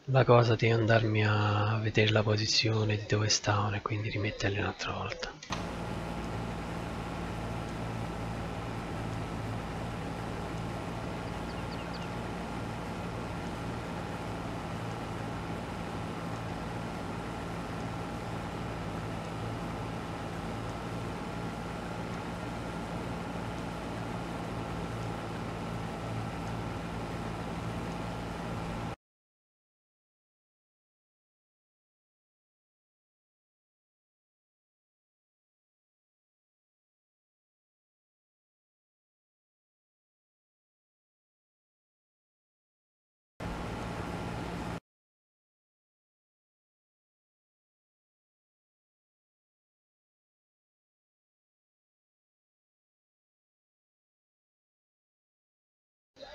la cosa di andarmi a vedere la posizione di dove stavano e quindi rimetterli un'altra volta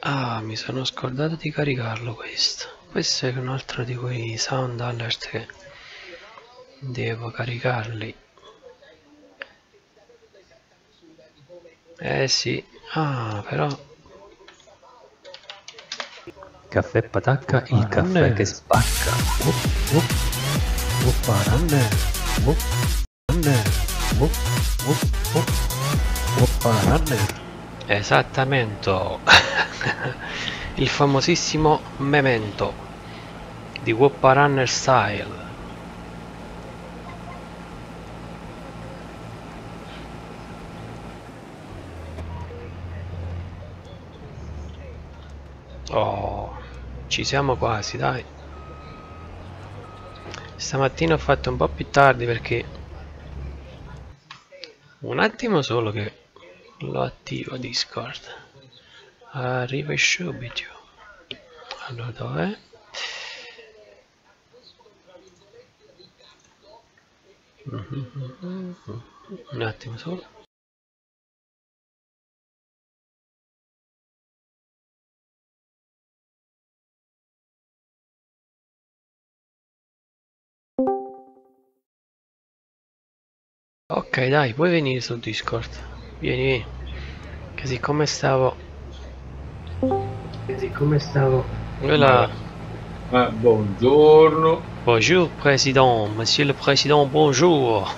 Ah, mi sono scordato di caricarlo questo. Questo è un altro di quei sound alert che devo caricarli. Eh sì, ah però... Caffè patacca, il caffè che spacca. Wup, wup, wup, paranne, wup, paranne, wup, wup, wup, wup, paranne. Esattamente. Il famosissimo Memento di Whoppa Runner Style. Oh, ci siamo quasi, dai. Stamattina ho fatto un po' più tardi perché un attimo solo che lo attivo discord. Arriva subito. Allora dov'è? Un attimo solo. Ok dai puoi venire su discord Vieni, vieni. Che siccome stavo... Che siccome stavo... Voilà. Ah, buongiorno. Bonjour, président. Monsieur le président, bonjour.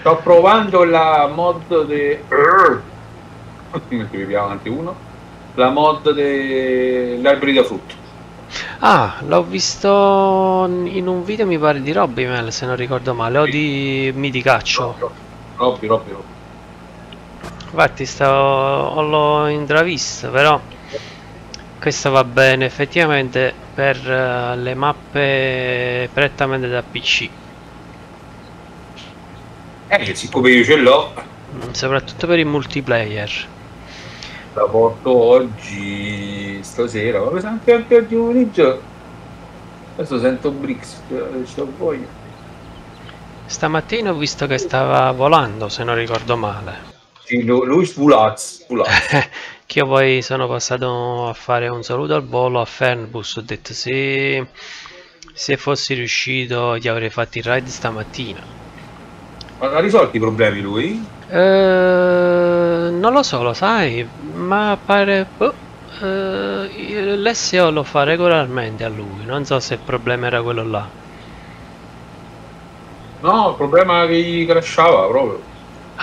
Sto provando la mod de... Ne scrivi avanti uno. La mod degli alberi da frutto. Ah, l'ho visto in un video mi pare di Robby Mel, se non ricordo male, o di Midicaccio. Robby, Robby, Robby. Infatti stavo, l'ho intravista, però questo va bene effettivamente per uh, le mappe prettamente da PC. Eh, siccome io ce l'ho. Mm, soprattutto per il multiplayer. La porto oggi, stasera, ma anche, anche oggi pomeriggio. Adesso sento Brix, c'ho voglia. Stamattina ho visto che stava volando, se non ricordo male. Sì, lui Svulaz. che io poi sono passato a fare un saluto al volo a Fernbus. Ho detto se, se fossi riuscito gli avrei fatto il ride stamattina. Ma ha risolto i problemi lui? Eh, non lo so, lo sai, ma pare... Oh, eh, L'SO lo fa regolarmente a lui, non so se il problema era quello là. No, il problema è che gli crashava proprio.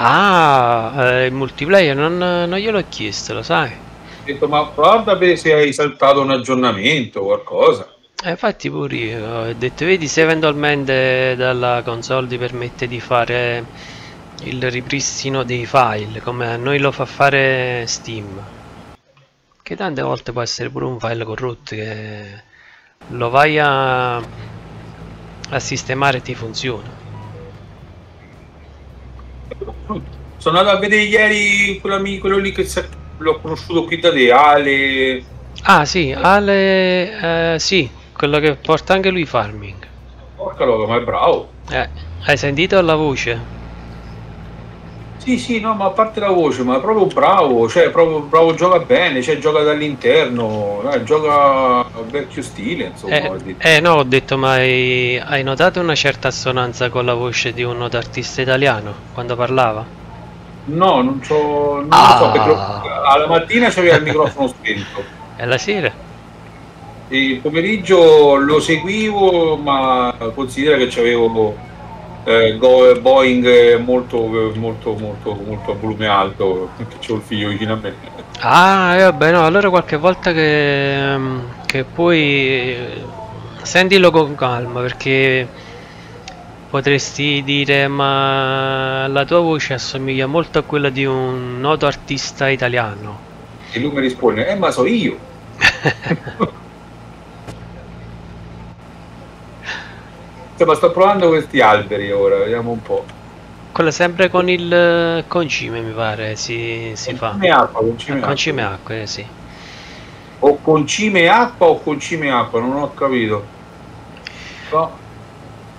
Ah, eh, il multiplayer non, non gliel'ho chiesto, lo sai? Ho detto, ma guarda se hai saltato un aggiornamento o qualcosa. Eh, infatti pure io ho detto, vedi se eventualmente dalla console ti permette di fare il ripristino dei file, come a noi lo fa fare Steam. Che tante volte può essere pure un file corrotto che lo vai a, a sistemare e ti funziona. Sono andato a vedere ieri quello lì che l'ho conosciuto qui da te, Ale. Ah sì, Ale, eh, sì, quello che porta anche lui farming. Porca loro, ma è bravo. Eh, hai sentito la voce? Sì, sì, no, ma a parte la voce, ma è proprio bravo, cioè proprio bravo, gioca bene, cioè gioca dall'interno, eh, gioca vecchio stile, insomma. Eh, eh, no, ho detto, ma hai, hai notato una certa assonanza con la voce di un noto artista italiano quando parlava? No, non, c'ho, non ah. lo so, perché alla mattina c'aveva il microfono spento. E la sera? Il pomeriggio lo seguivo, ma considera che c'avevo eh, Boeing molto, molto, molto, molto a volume alto, che c'ho il figlio vicino a me. Ah, eh, vabbè, no, allora qualche volta che, che poi sentilo con calma perché potresti dire ma la tua voce assomiglia molto a quella di un noto artista italiano. E lui mi risponde, eh ma so io. Insomma, sto provando questi alberi ora, vediamo un po'. Quello sempre con il concime mi pare si, si fa. Acqua, concime, concime acqua, eh, sì. O concime acqua o concime acqua, non ho capito. No.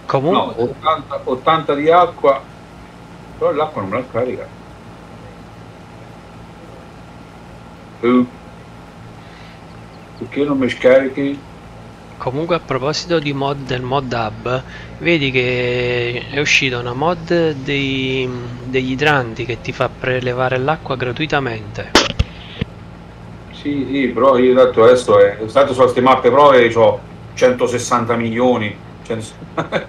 Comunque... No, 80, 80 di acqua, però l'acqua non me la carica. Uh. Perché non mi scarichi? Comunque a proposito di mod del mod hub, vedi che è uscita una mod dei, degli idranti che ti fa prelevare l'acqua gratuitamente. Sì, sì, però io tanto adesso è, stato su queste mappe prove ho 160 milioni. 100...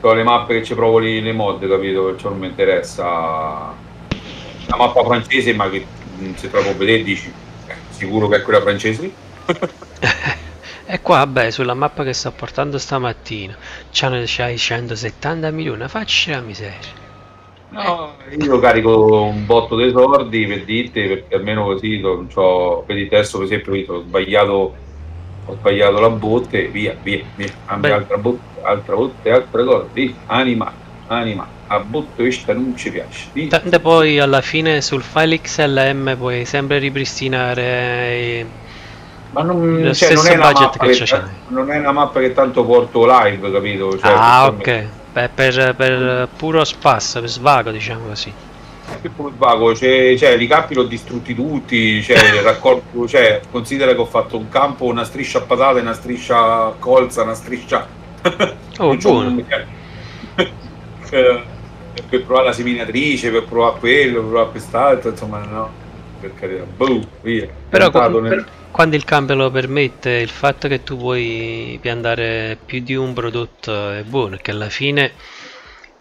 sono le mappe che ci provo lì le mod, capito? Perciò non mi interessa la mappa francese, ma che se proprio vedere dici eh, sicuro che è quella francese. E qua, vabbè, sulla mappa che sto portando stamattina, c'hai 170 milioni, facci la miseria. No, io carico un botto dei soldi per dite, perché almeno così non c'ho, vedi adesso per esempio ho sbagliato, ho sbagliato la botte, via, via, via, altra botte, altra botte, altre cose, via, anima, anima, a botte questa non ci piace. Tanto poi alla fine sul file XLM puoi sempre ripristinare ma non, cioè, non, è che, che non, è una mappa che tanto porto live, capito? Cioè, ah, ok. Beh, per, per, puro spasso, per svago, diciamo così. Puro svago, cioè, cioè i capi l'ho distrutti tutti, cioè, raccolto, cioè, considera che ho fatto un campo, una striscia a patate, una striscia a colza, una striscia... Oh, buono. Eh, per provare la seminatrice, per provare quello, per provare quest'altro, insomma, no. Per carità, boh, via. Però, com- nel quando il cambio lo permette il fatto che tu puoi piantare più di un prodotto è buono perché alla fine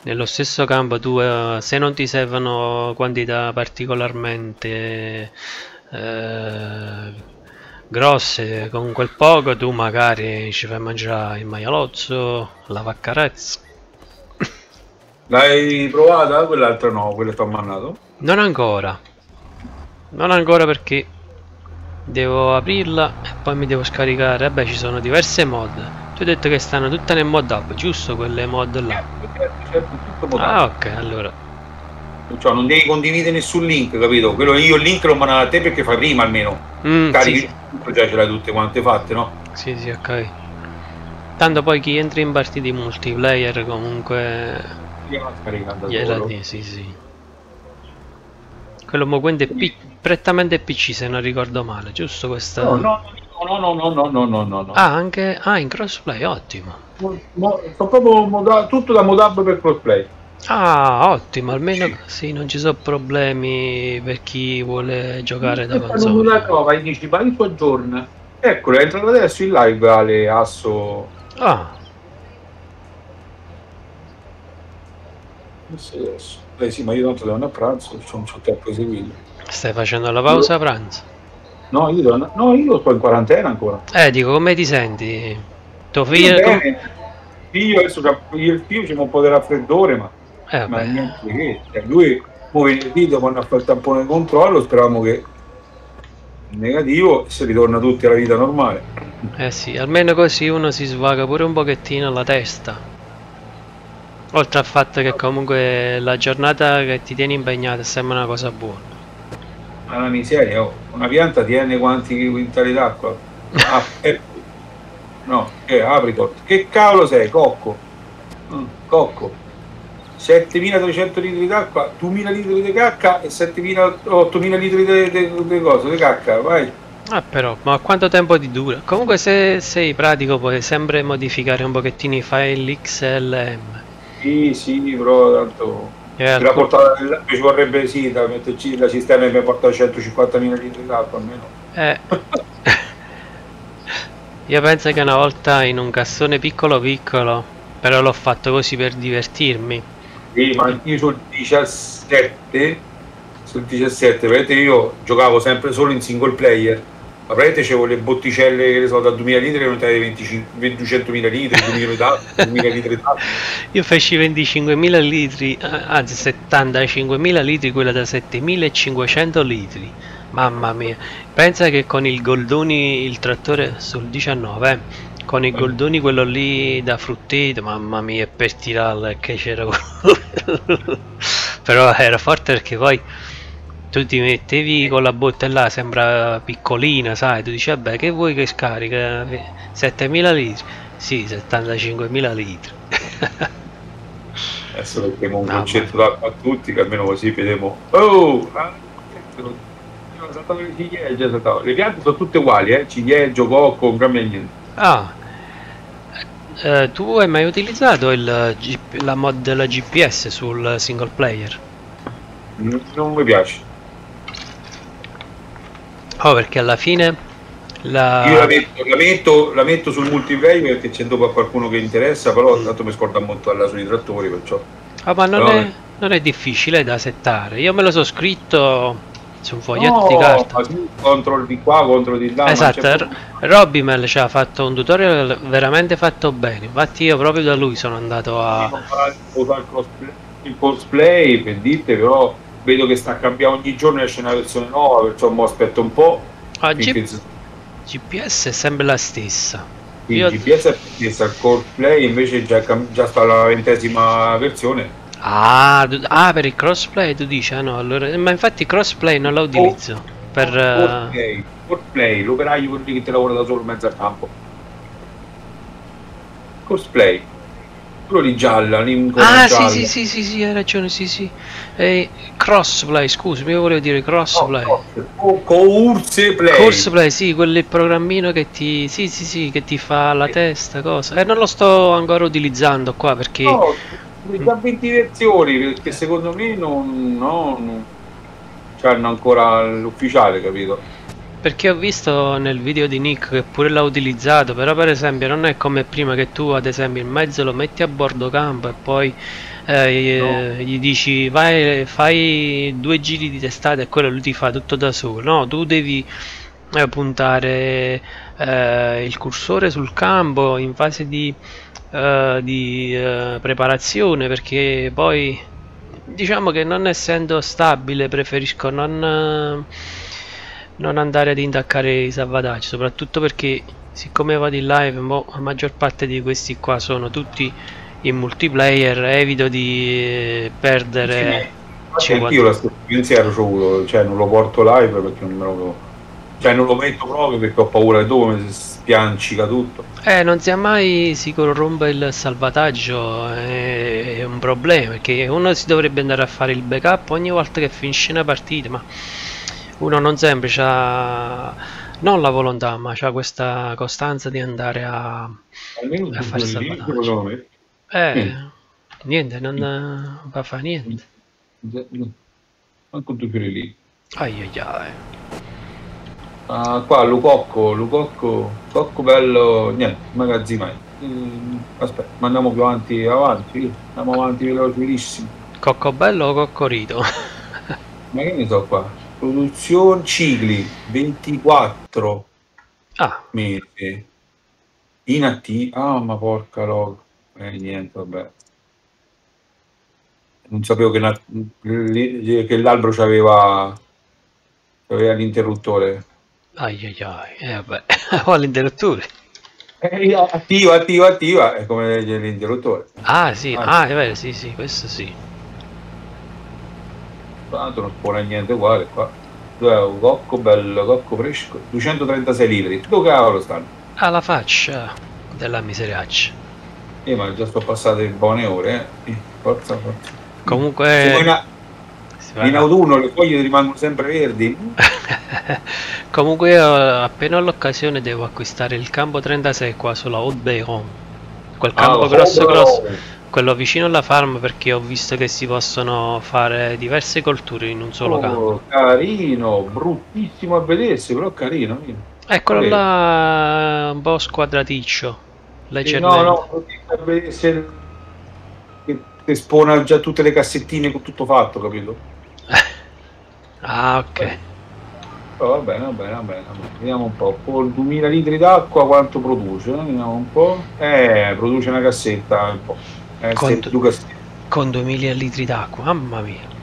nello stesso campo tu eh, se non ti servono quantità particolarmente eh, grosse con quel poco tu magari ci fai mangiare il maialozzo la vaccarezza l'hai provata? quell'altra no, quella sto mannato? non ancora non ancora perché devo aprirla e poi mi devo scaricare. Vabbè ci sono diverse mod. Tu hai detto che stanno tutte nel mod hub giusto? Quelle mod là. Ah ok allora. Cioè, non devi condividere nessun link capito? Quello io il link lo mando a te perché fai prima almeno. Mm, carichi sì, sì. già ce l'hai tutte quante fatte no? sì sì ok. Tanto poi chi entra in partite multiplayer comunque gliela di sì sì. Quello mo è piccolo prettamente PC se non ricordo male, giusto questa? No, no, no, no, no, no, no, no, no. Ah, anche ah, in crossplay, ottimo. Mo, sto proprio moda, tutto da modab per crossplay. Ah, ottimo, almeno sì. sì. non ci sono problemi per chi vuole giocare da console. Non la trova, dici, ma il tuo giorno. Eccolo, è entrato adesso in live Ale Asso. Ah. Adesso. Eh sì, ma io tanto devo andare a pranzo, non c'ho tempo di seguirlo. Stai facendo la pausa io... pranzo? No, io, no, io sto in quarantena ancora. Eh, dico, come ti senti? Tuo figlio... Bene, figlio adesso io il figlio c'è un po' di raffreddore, ma, Eh, ma niente che. Cioè, lui poi venerdì dopo quando ha fatto il tampone di controllo, speriamo che negativo si ritorna tutti alla vita normale. Eh sì, almeno così uno si svaga pure un pochettino la testa. Oltre al fatto che comunque la giornata che ti tieni impegnato sembra una cosa buona. Ma la miseria, oh, una pianta tiene quanti quintali d'acqua? Ah, eh, no, che apricot. Che cavolo sei? Cocco. Mm, cocco. 7300 litri d'acqua, 2000 litri di cacca e 7000, 8000 litri di, cosa, di cacca, vai. Ah però, ma quanto tempo ti dura? Comunque se sei pratico puoi sempre modificare un pochettino i file XLM. Sì, sì, però tanto... Per la portata ci vorrebbe sì, da metterci la cisterna e mi porta 150.000 litri d'acqua almeno. Eh. Io penso che una volta in un cassone piccolo piccolo, però l'ho fatto così per divertirmi. Sì, ma io sul 17, sul 17, praticamente io giocavo sempre solo in single player. Ma praticamente c'avevo le botticelle che ne so da 2000 litri che non te 25 200.000 litri, 2000 d'acqua, 2000 litri d'acqua. Io feci 25.000 litri, eh, anzi 75.000 litri, quella da 7.500 litri. Mamma mia, pensa che con il Goldoni, il trattore sul 19, eh, con il Goldoni quello lì da frutteto, mamma mia, per tirarla che c'era quello. Però era forte perché poi tu ti mettevi con la botte là, sembra piccolina, sai, tu dici vabbè che vuoi che scarica? 7.000 litri? Sì, 75.000 litri. Adesso mettiamo un No, concetto d'acqua a tutti, che almeno così vediamo. Oh! ah, le ciliegie, saltavo. Le piante sono tutte uguali, eh? Ciliegio, cocco, non cambia niente. Ah, eh, tu hai mai utilizzato il la mod della GPS sul single player? Non, non mi piace. Oh, perché alla fine la... Io la metto, la, metto, la metto sul multiplayer perché c'è dopo a qualcuno che interessa, però tanto mi scorda molto alla sui trattori, perciò. Ah, ma non, No, è, non è difficile da settare. Io me lo so scritto su un foglietto di No, carta. ma sì, control di qua, control di là. Esatto, Robimel ci ha fatto un tutorial veramente fatto bene. Infatti io proprio da lui sono andato a... Cosplay, il cosplay per dite, però vedo che sta cambiando ogni giorno esce una versione nuova, perciò mo aspetto un po'. Ah, G- GPS è sempre la stessa. il Io- GPS è stessa, il cosplay invece già, cam- già sta alla ventesima versione. Ah, tu- ah, per il crossplay tu dici? Ah no, allora... Ma infatti crossplay non la utilizzo. Per... eh, Cosplay, cosplay, l'operaio quello che ti lavora da solo in mezzo al campo. Cosplay. Quello di gialla, l'incontro Ah, sì, gialla. sì, sì, sì, sì, hai ragione, sì, sì. Eh, crossplay, scusami, io volevo dire crossplay. No, no, Course play. Crossplay, sì, quello il programmino che ti. Sì, sì, sì, che ti fa la testa, cosa. Eh, non lo sto ancora utilizzando qua perché. No, già 20 versioni perché secondo me non, no, non c'hanno ancora l'ufficiale, capito? Perché ho visto nel video di Nick che pure l'ha utilizzato, però per esempio non è come prima che tu ad esempio il mezzo lo metti a bordo campo e poi eh, No. gli dici vai, fai due giri di testata e quello lui ti fa tutto da solo. No, tu devi eh, puntare eh, il cursore sul campo in fase di, eh, di eh, preparazione perché poi diciamo che non essendo stabile preferisco non, non andare ad intaccare i salvataggi soprattutto perché siccome vado in live mo, la maggior parte di questi qua sono tutti in multiplayer evito di eh, perdere Infatti 50. anch'io lo stesso pensiero avuto, cioè non lo porto live perché non me lo, cioè non lo metto proprio perché ho paura che dopo mi si spiancica tutto. Eh, non sia mai si corrompe il salvataggio, è, è un problema, perché uno si dovrebbe andare a fare il backup ogni volta che finisce una partita, ma uno non sempre ha non la volontà, ma ha questa costanza di andare a... Almeno A fare salvataggio. Eh, Mm. niente, non eh, va a fare niente. Manco due fiori lì. Ai ai ai. Ah, qua Lucocco, Lucocco, Cocco bello, niente, magazzino. Mm, aspetta, ma andiamo più avanti, avanti, andiamo avanti velocissimo. Coccobello o coccorito? Ma che ne so qua? Produzione cicli 24 ah, mesi. Inattivo. Ah, ma porca log. Eh, niente, vabbè. Non sapevo che, che l'albero c'aveva, c'aveva l'interruttore. Ai ai ai, eh vabbè, ho l'interruttore. Eh, attiva, attiva, attiva, è come l'interruttore. Ah sì, ah, ah è vero, sì, sì, questo sì. Tanto non spone niente uguale qua. Dov'è un cocco bello, cocco fresco, 236 litri. Dove cavolo stanno? Alla faccia della miseriaccia. Eh, ma già sto passate buone ore, eh. Forza, forza. Comunque... In autunno le foglie rimangono sempre verdi. Comunque io appena ho l'occasione devo acquistare il campo 36 qua sulla Old Bay Home. Quel campo ah, grosso grosso, quello vicino alla farm perché ho visto che si possono fare diverse colture in un solo oh, campo. Carino, bruttissimo a vedersi, però carino. Eccolo là, un po' squadraticcio. Leggermente. no, no, se che spona già tutte le cassettine con tutto fatto, capito? ah, ok. Oh, va bene, va bene, va bene, Vediamo un po'. Con 2000 litri d'acqua quanto produce? Vediamo un po'. Eh, produce una cassetta un po'. Eh, con, con 2000 litri d'acqua, mamma mia.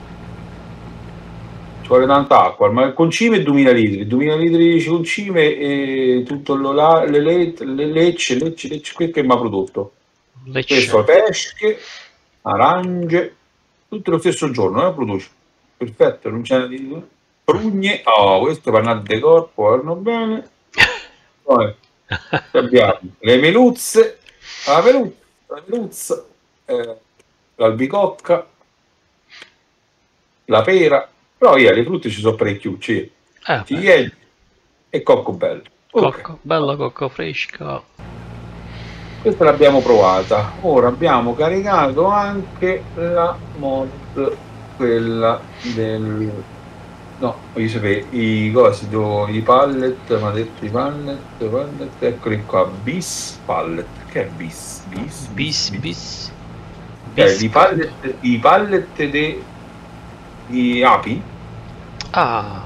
Ci vuole tanta acqua, ma il concime è 2000 litri, 2000 litri di concime e tutto lo, le, le, le lecce, lecce, lecce, questo che mi ha prodotto. Lecce. Questo pesche, arance, tutto lo stesso giorno, eh, produce. Perfetto, non c'è prugne, oh, queste pannate di corpo vanno bene. Poi abbiamo le meluzze, la meluzza, la meluzza eh, l'albicocca, la pera, però via, le frutte ci sono parecchiucci. Eh, e cocco bello. Okay. Cocco, bello cocco fresco questa l'abbiamo provata ora abbiamo caricato anche la mod quella del no voglio sapere i cosi i pallet mi ha detto i pallet pallet eccoli qua bis pallet che è bis bis bis bis, bis. Bis. i pallet i pallet de, di api ah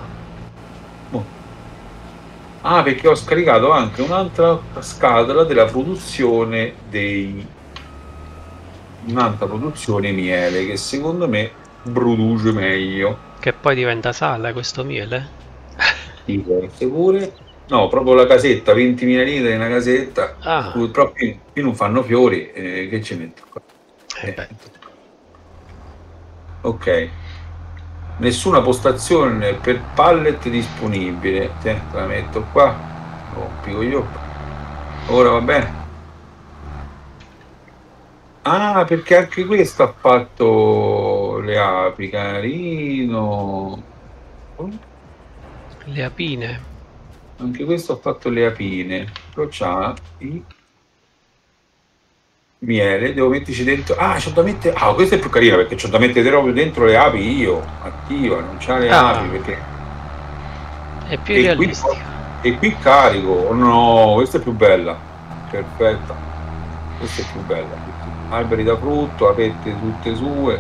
Ah, perché ho scaricato anche un'altra scatola della produzione dei un'altra produzione miele che secondo me produce meglio. Che poi diventa sale questo miele? Sì, pure. No, proprio la casetta, 20.000 litri in una casetta. Ah. Qui, qui non fanno fiori, eh, che ci metto qua? Eh. Ok. Nessuna postazione per pallet disponibile. Te la metto qua. Rompico io ora va bene. Ah perché anche questo ha fatto le api carino. Le apine. Anche questo ha fatto le apine. Però c'ha i miele, devo metterci dentro. Ah, c'ho da mettere. Ah, questa è più carina perché c'ho da mettere proprio dentro le api io, attiva, non c'ha le ah. api perché. È più e realistica. Qui, e qui carico. Oh no, questa è più bella. Perfetta. Questa è più bella. Alberi da frutto, aperte tutte sue.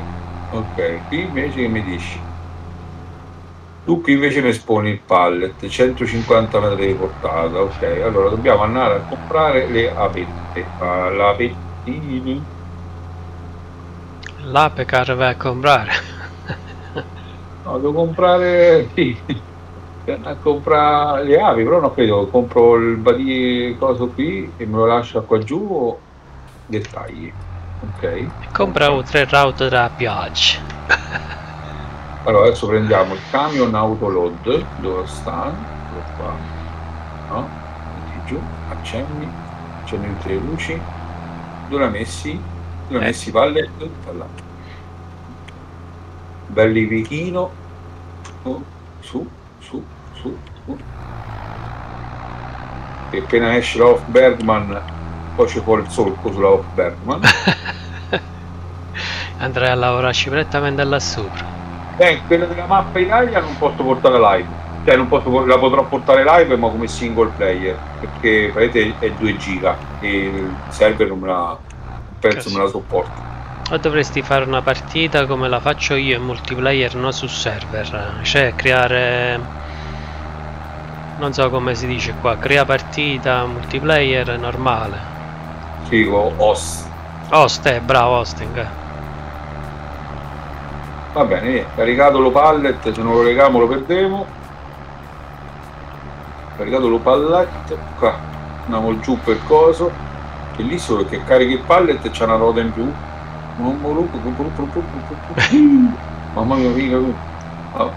Ok, qui invece che mi dici? Tu qui invece mi esponi il pallet, 150 metri di portata, ok, allora dobbiamo andare a comprare le apette, l'apetta Tini. L'ape car vai a comprare. no, devo comprare... Sì. A comprare le api, però non credo, compro il badie coso qui e me lo lascio qua giù o dettagli. Ok. Compra un tre route da pioggia. allora adesso prendiamo il camion autoload, dove sta? Dove qua? No? Metti giù, accendi, accendi tutte le luci dove l'ha messi? Dove l'ha eh. messi pallet? Là. Belli vicino. Oh, su, su, su, su. E appena esce la off Bergman, poi c'è fuori il solco sulla off Bergman. Andrei a lavorarci prettamente là sopra. Eh, quella della mappa Italia non posso portare live. Cioè non posso, la potrò portare live ma come single player perché praticamente è 2 giga e il server non me la penso me la sopporto. O dovresti fare una partita come la faccio io in multiplayer, non su server, cioè creare non so come si dice qua, crea partita multiplayer normale Figo, Os. Oste, bravo Osting. Va bene, caricato lo pallet, se non lo legamo lo perdiamo. Caricato lo pallet, qua andiamo giù per coso. Bellissimo perché carichi il pallet e c'è una ruota in più. Mamma mia, figa.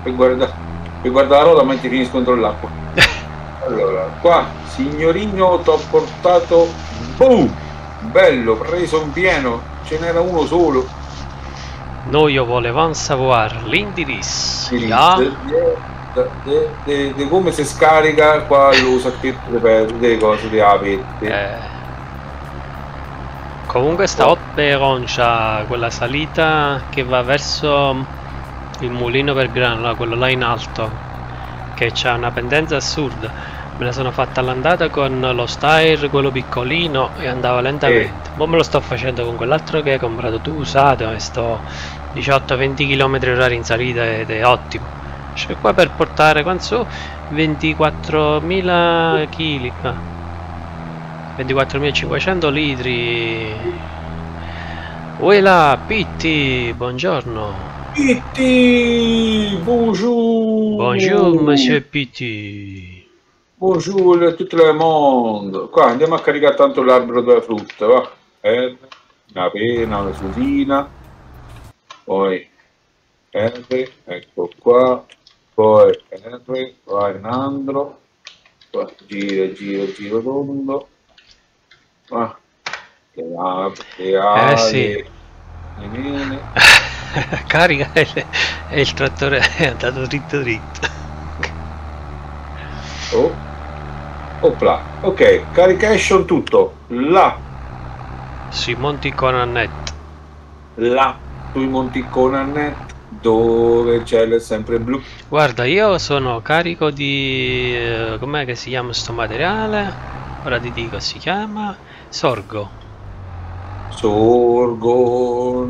Per guardare per guardare la ruota ma ti finisco dentro l'acqua. Allora, qua, signorino, ti ho portato... Boom! Bello, preso in pieno, ce n'era uno solo. Noi volevamo savoir l'indirizzo. Sì, de come si scarica qua lo sacchetto delle cose, delle apette. Eh. Comunque sta Oberon c'ha quella salita che va verso il mulino per granola, quello là in alto, che c'ha una pendenza assurda. Me la sono fatta all'andata con lo Styre, quello piccolino, e andava lentamente. Ora me lo sto facendo con quell'altro che hai comprato tu usato e sto 18-20 km orari in salita ed è ottimo. C'è qua per portare quanto so, 24.000 kg. 24.500 litri. Uela, Pitti, buongiorno. Pitti! Bonjour! Bonjour, monsieur Pitti. Bonjour a tutto il mondo. Qua andiamo a caricare tanto l'albero della frutta, va. R, una pena, una susina, poi R, ecco qua, poi R, vai Nandro, qua gira, gira, gira tondo, qua, le api, le ali, sì. le mele. Carica e il trattore è andato dritto dritto. Oh. Opla. Ok, carication tutto. Là, Sui monti Conanet. là, sui monti Conanet, dove il cielo è sempre blu. Guarda, io sono carico di... eh, com'è che si chiama sto materiale? Ora ti dico, si chiama Sorgo. Sorgo.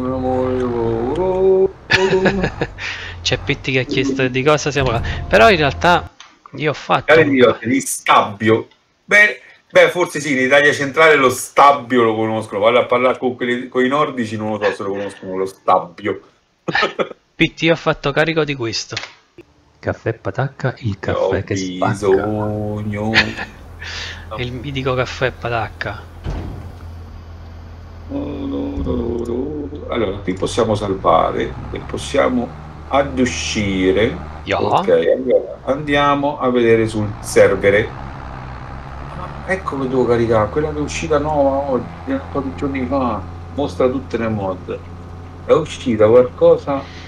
C'è Pitti che ha chiesto di cosa siamo là. Però in realtà io ho fatto... Cari Dio, di stabbio. Beh, beh, forse sì, in Italia centrale lo stabbio lo conoscono. Vado a parlare con, quelli, con i nordici, non lo so se lo conoscono, lo stabbio. Io ho fatto carico di questo. Caffè patacca, il Ho caffè che spacca. bisogno. Il mitico caffè patacca. Allora, qui possiamo salvare e possiamo ad uscire. Ja. Ok, allora andiamo a vedere sul server. Ecco che devo caricare, quella che è uscita nuova oggi, un po' di giorni fa. Mostra tutte le mod. È uscita qualcosa.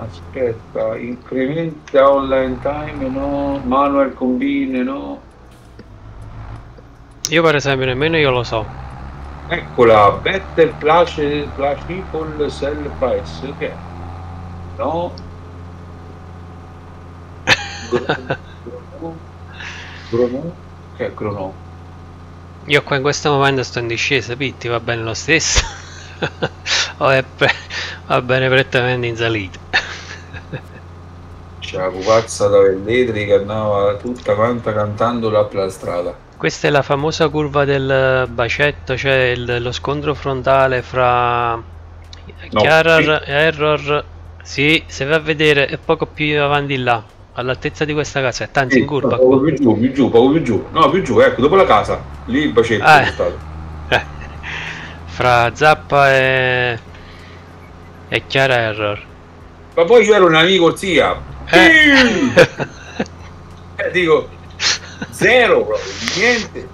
Aspetta, incrementa online time, no? Manual combine, no? Io per esempio nemmeno io lo so. Eccola, Better Flash, Flash People Sell Price, che è? No? Grono? Che è Grono? Io qua in questo momento sto in discesa, Pitti, va bene lo stesso. o è va bene prettamente in salita. C'è la pupazza da Velletri che andava tutta quanta cantando là per la strada. Questa è la famosa curva del bacetto, cioè il- lo scontro frontale fra Chiarar e Error. Sì, se vai a vedere è poco più avanti là, all'altezza di questa casetta, anzi in curva poco più giù, più giù, poco più giù. No, più giù, ecco, dopo la casa. Lì il bacetto Ah, è stato. Eh, fra Zappa e e Chiara Error. Ma poi io ero un amico zia. Eh. Eh, dico, zero proprio, niente.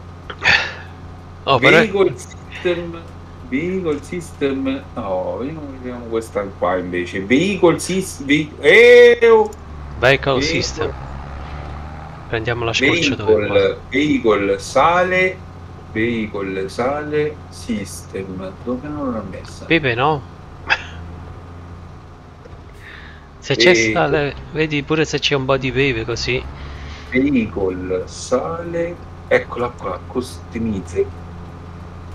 Oh, però- Vehicle system, vehicle system, no, vediamo, vediamo questa qua invece. Vehicle system, eh, oh, Vehicle vehicle- System. Prendiamo la scorciatoia qua. vehicle, vehicle sale, vehicle sale, system. Dove non l'ho messa? Pepe no? Se c'è sale, vedi pure se c'è un po' di pepe così. Vehicle sale, eccola qua, customizze.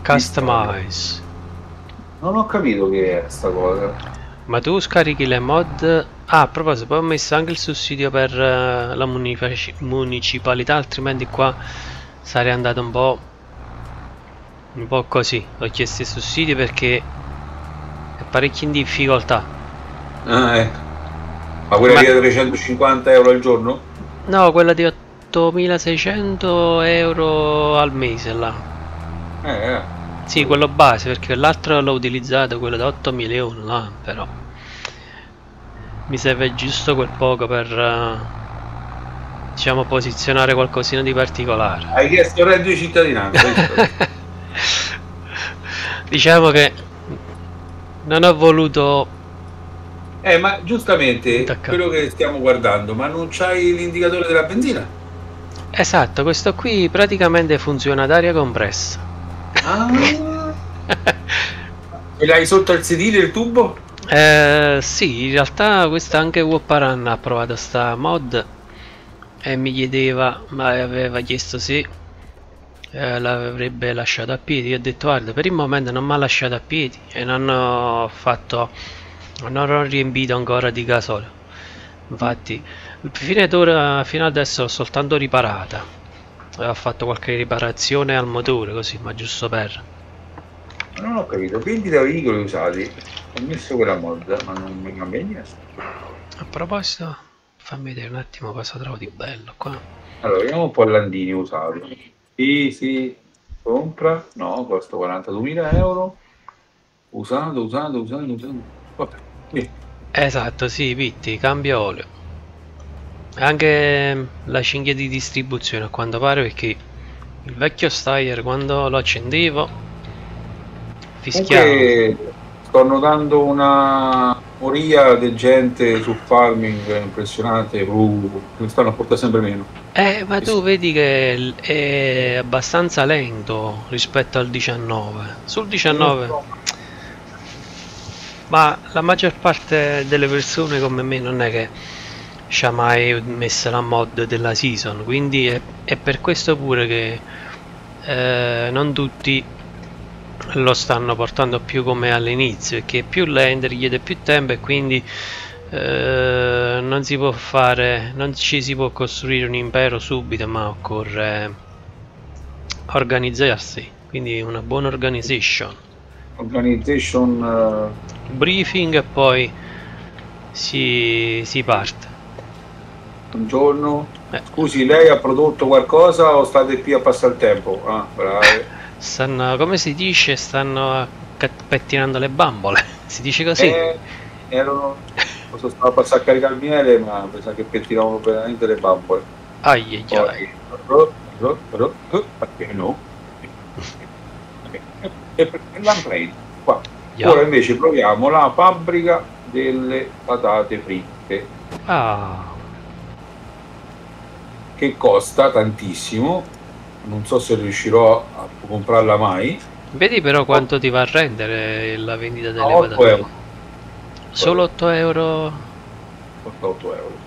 Customize. Non ho capito che è sta cosa. Ma tu scarichi le mod. Ah, a proposito, poi ho messo anche il sussidio per eh, la municipalità, altrimenti qua sarei andato un po'. un po' così ho chiesto i sussidi perché è parecchio in difficoltà Ah, ecco. Ma quella Ma- lì da 350 euro al giorno? no quella di 8600 euro al mese là Eh, eh. sì quello base perché l'altro l'ho utilizzato quello da 8 milioni là però mi serve giusto quel poco per eh, diciamo posizionare qualcosina di particolare Hai chiesto il reddito di cittadinanza. diciamo che non ho voluto eh, ma giustamente Attaccato. quello che stiamo guardando, ma non c'hai l'indicatore della benzina? esatto questo qui praticamente funziona ad aria compressa Ah. E l'hai sotto al sedile il tubo? Eh, sì, in realtà questa anche Wopparan ha provato sta mod e mi chiedeva, ma aveva chiesto se eh, l'avrebbe lasciato a piedi. Io ho detto guarda, per il momento non mi ha lasciato a piedi e non ho fatto, non ho riempito ancora di gasolio. Infatti, fino ad ora, fino adesso l'ho soltanto riparata. Ho fatto qualche riparazione al motore così, ma giusto per... Non ho capito, vendita veicoli usati. Ho messo quella mod, ma non mi cambia niente. A proposito, fammi vedere un attimo cosa trovo di bello qua. Allora, vediamo un po' Landini usati. Sì, sì, compra, no, costa 42.000 euro. Usato, usato, usato, usato. Vabbè, Esatto, sì, Pitti, cambia olio. Anche la cinghia di distribuzione a quanto pare perché il vecchio Steyr quando lo accendevo fischiava. Comunque sto notando una moria di gente sul farming impressionante, uh, mi stanno a portare sempre meno. Eh, ma tu vedi che è abbastanza lento rispetto al 19. Sul 19, ma la maggior parte delle persone come me non è che ci ha mai messo la mod della season, quindi è, è per questo pure che eh, non tutti lo stanno portando più come all'inizio, perché più lento richiede più tempo e quindi eh, non si può fare, non ci si può costruire un impero subito, ma occorre organizzarsi, quindi una buona organization, Organization briefing e poi si, si parte. eh, un giorno. Eh. Scusi, lei ha prodotto qualcosa o state qui a passare il tempo? Ah, brave. Stanno, come si dice, stanno pettinando le bambole, si dice così? Eh, erano. Posso stare a passare a caricare il miele, ma sa che pettinavano veramente le bambole. Ai ai ai. Perché no? E- e perché l'unplane, qua. Ya. Ora invece proviamo la fabbrica delle patate fritte, Ah, che costa tantissimo. Non so se riuscirò a comprarla mai. vedi però quanto ti va a rendere la vendita delle A 8 patate? euro. Solo 8 euro Costa 8 euro.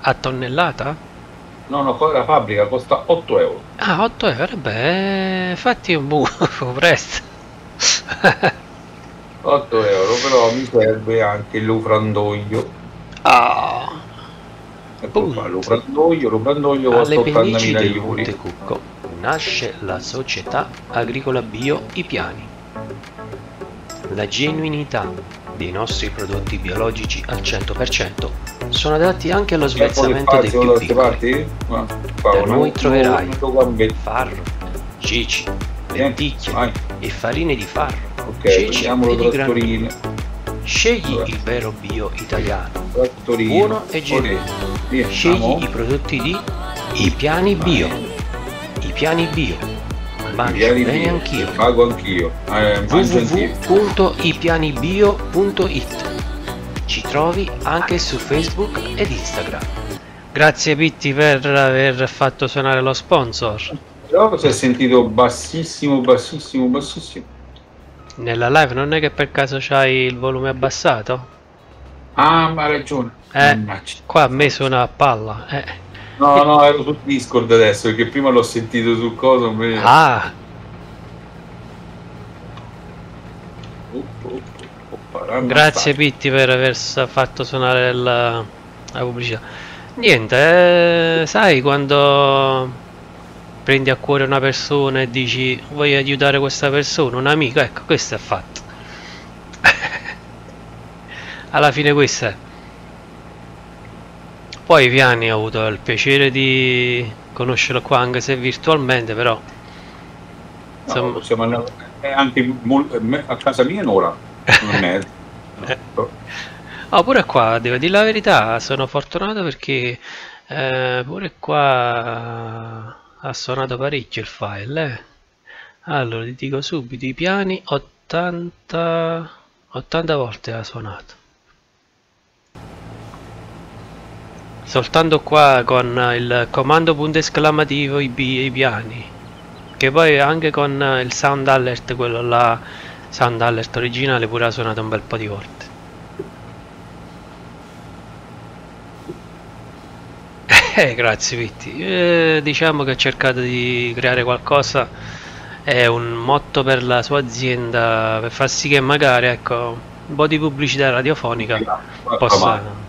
a tonnellata? No, no, la fabbrica costa 8 euro. Ah, 8 euro, beh, fatti un buco presto. 8 euro, però mi serve anche l'ufrandoglio. Ah, Ecco qua, l'ufrandoglio, l'ufrandoglio costa alle pendici 80.000 del euro. Monte Cucco nasce la società agricola bio I Piani. La genuinità dei nostri prodotti biologici al 100% sono adatti anche allo svezzamento dei più piccoli. Da noi troverai. farro, ceci, lenticchie e farine di farro. Ceci e di grano. Scegli il vero bio italiano. Buono e genuino. Scegli i prodotti di I Piani Bio. I Piani Bio. Mangio via. anch'io. Pago anch'io. Eh, www.ipianibio.it Ci trovi anche su Facebook ed Instagram. Grazie Pitti per aver fatto suonare lo sponsor. Però si è sentito bassissimo, bassissimo, bassissimo. Nella live non è che per caso c'hai il volume abbassato? Ah, ma ragione. Eh. Qua a me suona a palla. Eh. No, no, ero su Discord adesso perché prima l'ho sentito sul coso. me- Ah, grazie. Pitti per aver fatto suonare la, la pubblicità. Niente, eh, sai quando prendi a cuore una persona e dici voglio aiutare questa persona, un amico, ecco, questo è fatto. Alla fine questo è. Poi Viani ho avuto il piacere di conoscerlo qua anche se virtualmente, però No, insomma, possiamo andare eh, anche a casa mia un'ora. No. Oh, pure qua, devo dire la verità, sono fortunato perché eh, pure qua ha suonato parecchio il file. eh. Allora, ti dico subito, i piani 80, 80 volte ha suonato. Soltanto qua con il comando punto esclamativo i, i piani. Che poi anche con il sound alert, quello là, sound alert originale, pure ha suonato un bel po' di volte. Eh, grazie Vitti. Eh, diciamo che ha cercato di creare qualcosa, è un motto per la sua azienda, per far sì che magari, ecco, un po' di pubblicità radiofonica possa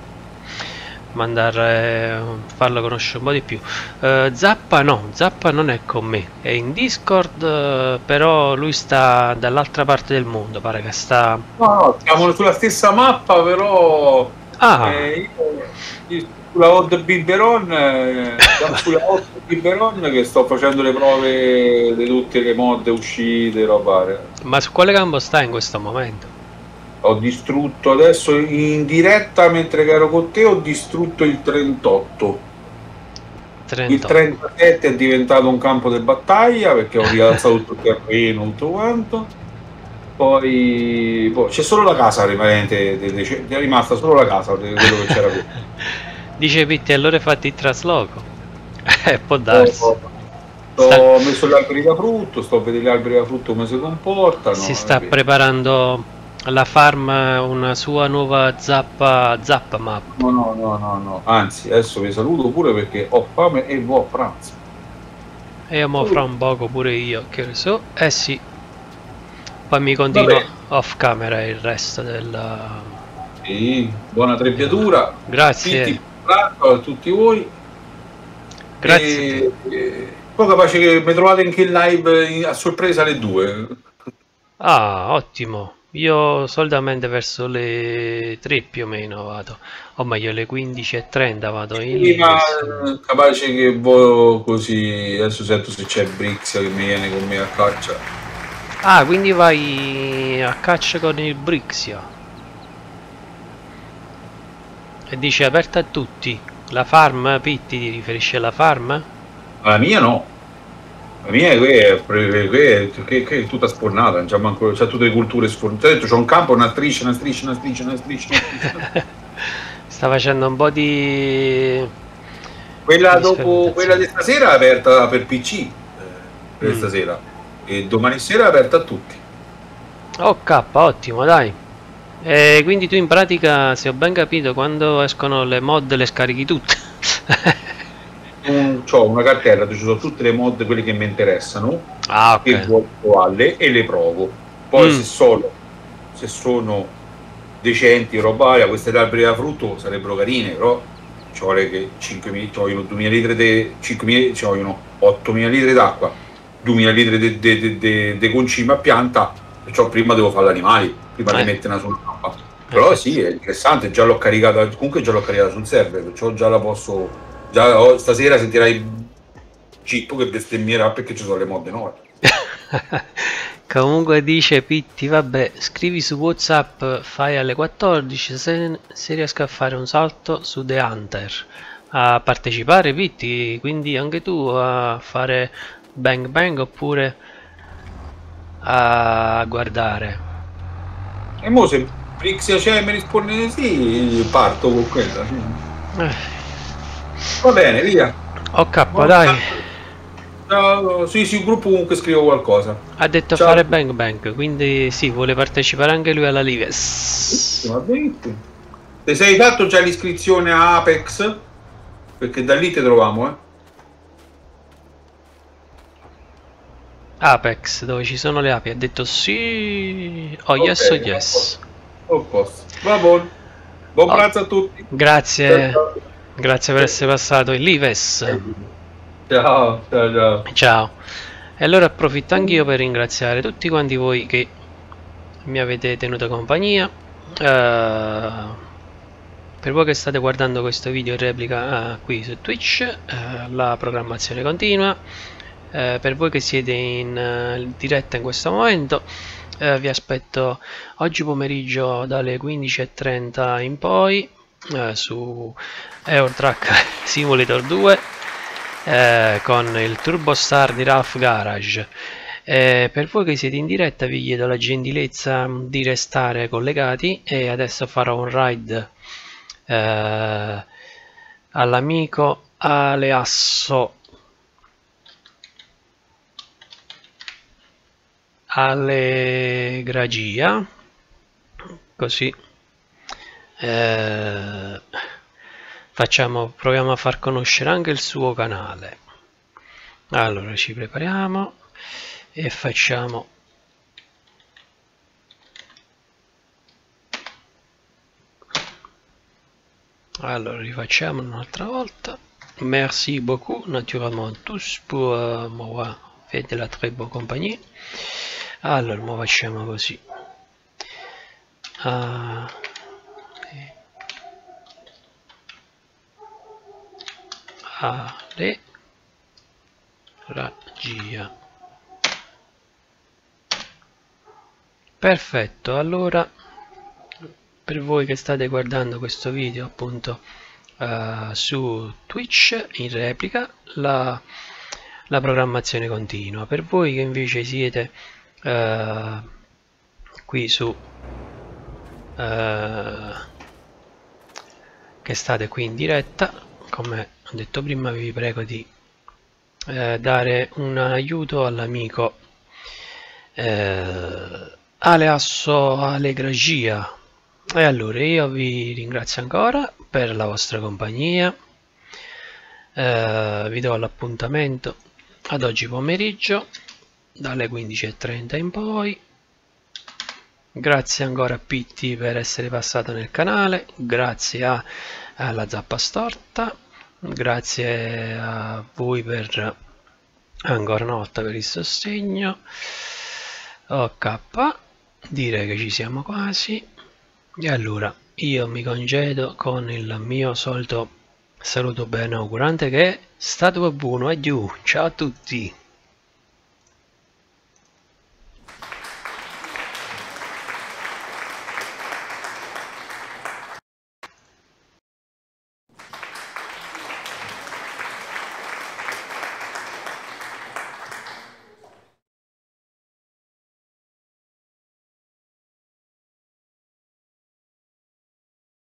mandare, farlo conoscere un po' di più. Eh, Zappa no, Zappa non è con me, è in Discord, eh, però lui sta dall'altra parte del mondo, pare che sta... No, siamo sulla stessa mappa, però Ah, eh, io, io sulla Hot Biberon, eh, sulla Hot Biberon che sto facendo le prove di tutte le mod uscite, roba. ma su quale campo sta in questo momento? Ho distrutto adesso in diretta mentre che ero con te, ho distrutto il 38. Il 38. 37 è diventato un campo di battaglia perché ho rialzato tutto il terreno, tutto quanto. Poi boh, c'è solo la casa rimanente, è rimasta solo la casa quello che c'era qui. Dice Pitti, allora hai fatto il trasloco? Eh, può darsi. Ho, ho messo gli alberi da frutto, sto a vedere gli alberi da frutto come si comportano. si sta eh, preparando la farm, una sua nuova zappa, zappa map. No, no, no, no, no. Anzi, adesso vi saluto pure perché ho fame e vo' a pranzo. E mo fra un poco pure io, che ne so. Eh sì. Poi mi continua Vabbè. off camera il resto del... Sì, buona trebbiatura. Grazie. Bravo a tutti voi. Grazie. E, e poi capace che mi trovate anche in live a sorpresa alle due. Ah, ottimo. Io solitamente verso le 3 più o meno vado. O meglio, le 15.30 vado in Sì, ma eh, capace che voi così adesso sento se c'è Brix che mi viene con me a caccia. Ah, quindi vai a caccia con il Brixia. E dice aperta a tutti. La farm, Pitti, ti riferisce alla farm? La mia no. La mia è, è, è- è tutta sfornata, non c'è c'ha tutte le culture sfornate. Detto, c'è un campo, una striscia, una striscia, una striscia, una striscia. Sta facendo un po' di... quella Di dopo, quella di stasera è aperta per PC, eh, per Mm. stasera. E domani sera è aperta a tutti. Ok, ottimo, dai. E quindi tu in pratica, se ho ben capito, quando escono le mod le scarichi tutte. Ho una cartella dove ci sono tutte le mod, quelle che mi interessano, ah, che ok. vuoi provarle e le provo. Poi Mm. se sono, se sono decenti, roba varia, queste alberi da frutto sarebbero carine, però ci vuole 5.000, vogliono 2.000 litri di 5.000, ci vogliono 8.000 litri d'acqua, 2.000 litri di concime a pianta, perciò prima devo fare gli animali, prima Eh. di mettere una sulla mappa. Però Eh, sì, è interessante, già l'ho caricata, comunque già l'ho caricata sul server, perciò già la posso, già oh, stasera sentirai Cippo che bestemmierà perché ci sono le mod nuove. Comunque dice Pitti, vabbè, scrivi su Whatsapp, fai alle 14 se, se riesco a fare un salto su The Hunter. A partecipare Pitti, quindi anche tu a fare bang bang oppure a guardare. E mo se Brixia c'è mi risponde sì, parto con quella. Eh, Va bene, via. ok, Buon dai, salto. Ciao. Sì, sul gruppo comunque scrivo qualcosa. ha detto Ciao. fare bang bang, quindi sì, vuole partecipare anche lui alla live. Sss. Va bene. Sei fatto già l'iscrizione a Apex? Perché da lì ti troviamo, eh. Apex, dove ci sono le api, ha detto sì. Oh yes, Ok, oh yes. Posto. Va buon. Buon Oh. pranzo a tutti. Grazie. Ciao. Grazie per essere passato in Lives. Ciao, ciao, ciao. Ciao. E allora approfitto anch'io per ringraziare tutti quanti voi che mi avete tenuto compagnia. Eh, per voi che state guardando questo video in replica eh, qui su Twitch, eh, la programmazione continua. Per voi che siete in diretta in questo momento, vi aspetto oggi pomeriggio dalle 15.30 in poi su Eurotrack Simulator 2 eh, con il Turbo Star di Ralph Garage. Eh, per voi che siete in diretta vi chiedo la gentilezza di restare collegati e adesso farò un ride eh, all'amico Aleasso Allegragia. Così eh, facciamo proviamo a far conoscere anche il suo canale. Allora ci prepariamo e facciamo allora rifacciamo un'altra volta. Merci beaucoup naturellement tous pour euh, m'avoir fait de la très bonne compagnie. Allora mo facciamo così. Ah, ale ragia perfetto allora per voi che state guardando questo video appunto uh, su twitch in replica la, la, programmazione continua. Per voi che invece siete uh, qui su uh, che state qui in diretta come ho detto prima vi prego di eh, dare un aiuto all'amico eh, Aleasso Allegragia e allora io vi ringrazio ancora per la vostra compagnia. Eh, vi do l'appuntamento ad oggi pomeriggio dalle 15.30 in poi. Grazie ancora a Pitti per essere passato nel canale grazie a, alla zappa storta grazie a voi per ancora una volta per il sostegno. Ok direi che ci siamo quasi. E allora io mi congedo con il mio solito saluto ben augurante che è stato buono giù ciao a tutti